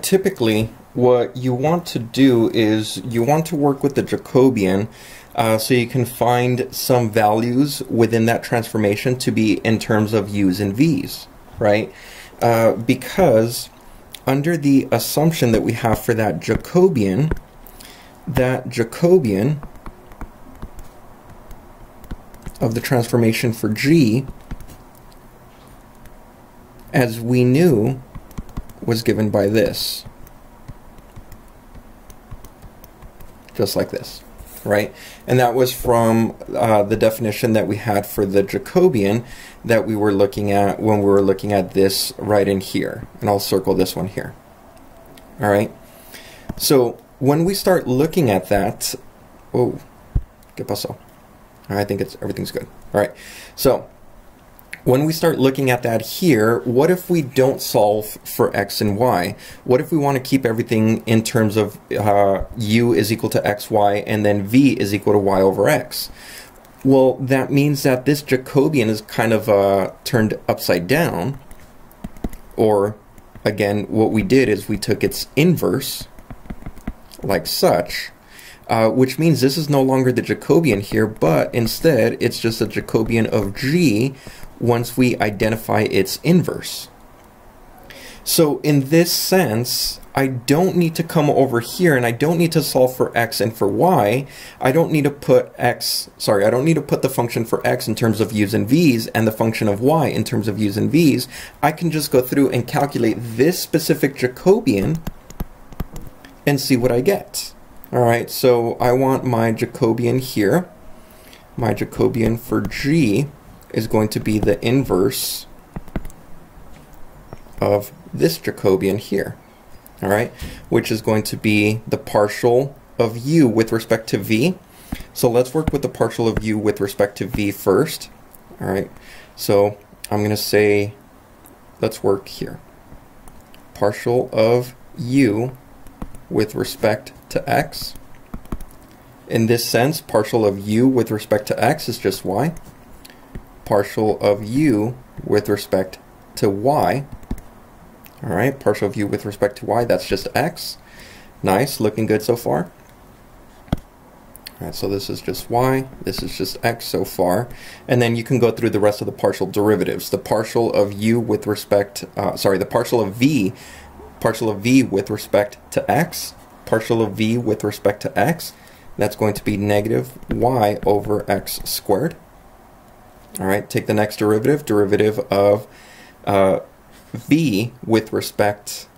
typically, what you want to do is you want to work with the Jacobian uh, so you can find some values within that transformation to be in terms of u's and v's, right? Uh, because under the assumption that we have for that Jacobian, that Jacobian of the transformation for g as we knew, was given by this. Just like this, right? And that was from uh, the definition that we had for the Jacobian that we were looking at when we were looking at this right in here. And I'll circle this one here. All right? So when we start looking at that, oh, ¿qué pasó? I think it's everything's good. All right. So when we start looking at that here, what if we don't solve for x and y? What if we want to keep everything in terms of uh, u is equal to xy and then v is equal to y over x? Well, that means that this Jacobian is kind of uh, turned upside down. Or, again, what we did is we took its inverse, like such, uh, which means this is no longer the Jacobian here, but instead it's just a Jacobian of g once we identify its inverse. So in this sense, I don't need to come over here and I don't need to solve for x and for y. I don't need to put x, sorry, I don't need to put the function for x in terms of u's and v's and the function of y in terms of u's and v's. I can just go through and calculate this specific Jacobian and see what I get. All right, so I want my Jacobian here. My Jacobian for g is going to be the inverse of this Jacobian here, all right, which is going to be the partial of u with respect to v. So let's work with the partial of u with respect to v first, all right. So I'm going to say, let's work here. Partial of u with respect to x. In this sense, partial of u with respect to x is just y partial of u with respect to y. All right, partial of u with respect to y, that's just x. Nice, looking good so far. All right, so this is just y, this is just x so far. And then you can go through the rest of the partial derivatives. The partial of u with respect, uh, sorry, the partial of v, partial of v with respect to x, partial of v with respect to x, that's going to be negative y over x squared. All right, take the next derivative, derivative of uh, v with respect,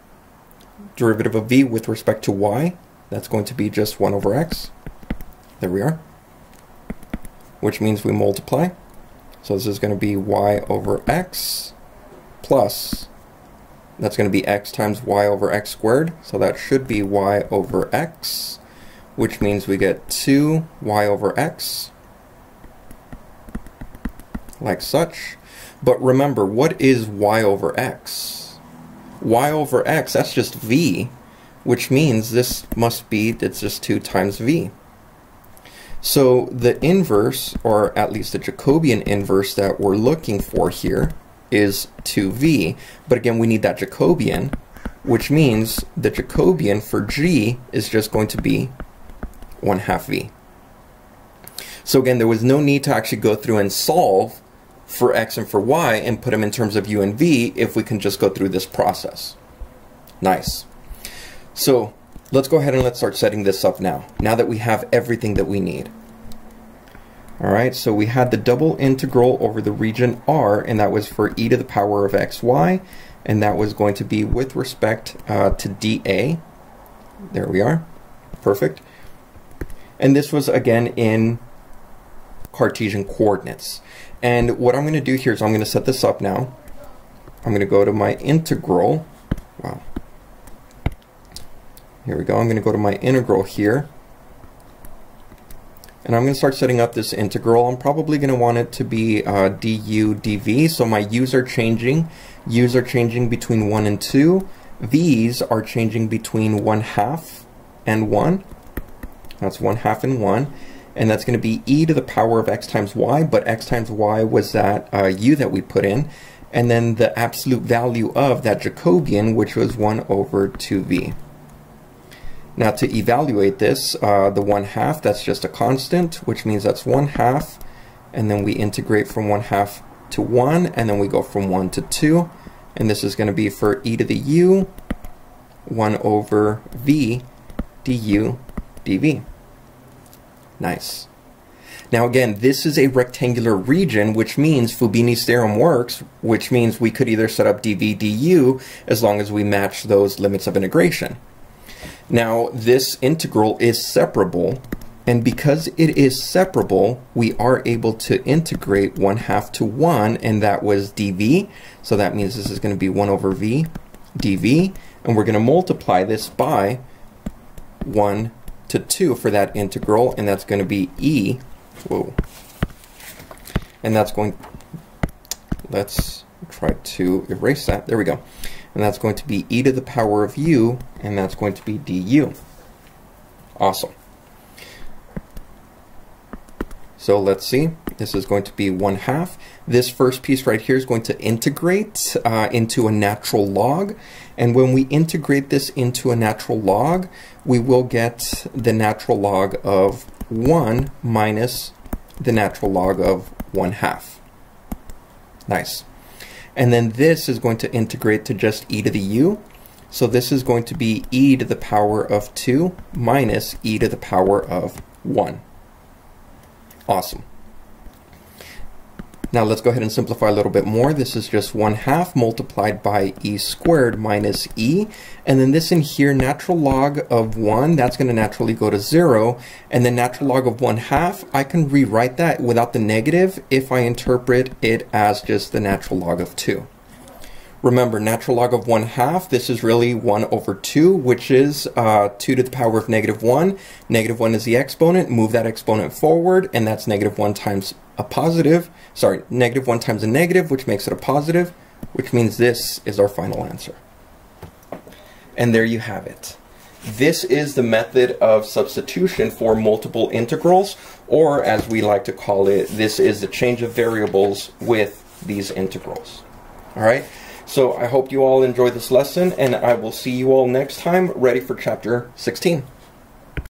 derivative of v with respect to y. That's going to be just 1 over x. There we are. Which means we multiply. So this is going to be y over x plus, that's going to be x times y over x squared. So that should be y over x, which means we get 2 y over x like such. But remember, what is y over x? y over x, that's just v, which means this must be, it's just 2 times v. So the inverse, or at least the Jacobian inverse that we're looking for here, is 2v. But again, we need that Jacobian, which means the Jacobian for g is just going to be 1 half v. So again, there was no need to actually go through and solve for x and for y and put them in terms of u and v if we can just go through this process. Nice. So let's go ahead and let's start setting this up now, now that we have everything that we need. All right, so we had the double integral over the region R, and that was for e to the power of xy, and that was going to be with respect uh, to dA. There we are. Perfect. And this was again in Cartesian coordinates. And what I'm going to do here is I'm going to set this up now. I'm going to go to my integral. Wow. Here we go. I'm going to go to my integral here. And I'm going to start setting up this integral. I'm probably going to want it to be uh, du dv. So my u's are changing. u's are changing between 1 and 2. v's are changing between 1 half and 1. That's 1 half and 1. And that's going to be e to the power of x times y. But x times y was that uh, u that we put in. And then the absolute value of that Jacobian, which was 1 over 2v. Now to evaluate this, uh, the 1 half, that's just a constant, which means that's 1 half, and then we integrate from 1 half to 1, and then we go from 1 to 2, and this is going to be for e to the u, 1 over v du dv. Nice. Now again, this is a rectangular region, which means Fubini's theorem works, which means we could either set up dv du as long as we match those limits of integration. Now, this integral is separable, and because it is separable, we are able to integrate 1 half to 1, and that was dv. So that means this is going to be 1 over v dv, and we're going to multiply this by 1 to 2 for that integral, and that's going to be e, whoa, and that's going, let's try to erase that, there we go and that's going to be e to the power of u, and that's going to be du. Awesome. So let's see, this is going to be 1 half. This first piece right here is going to integrate uh, into a natural log. And when we integrate this into a natural log, we will get the natural log of 1 minus the natural log of 1 half. Nice. And then this is going to integrate to just e to the u. So this is going to be e to the power of 2 minus e to the power of 1. Awesome. Now let's go ahead and simplify a little bit more. This is just 1 half multiplied by e squared minus e. And then this in here, natural log of 1, that's going to naturally go to 0. And then natural log of 1 half, I can rewrite that without the negative if I interpret it as just the natural log of 2. Remember, natural log of 1 half, this is really 1 over 2, which is uh, 2 to the power of negative 1. Negative 1 is the exponent. Move that exponent forward, and that's negative 1 times a positive. Sorry, negative 1 times a negative, which makes it a positive, which means this is our final answer. And there you have it. This is the method of substitution for multiple integrals, or as we like to call it, this is the change of variables with these integrals. All right? So I hope you all enjoy this lesson, and I will see you all next time, ready for chapter 16.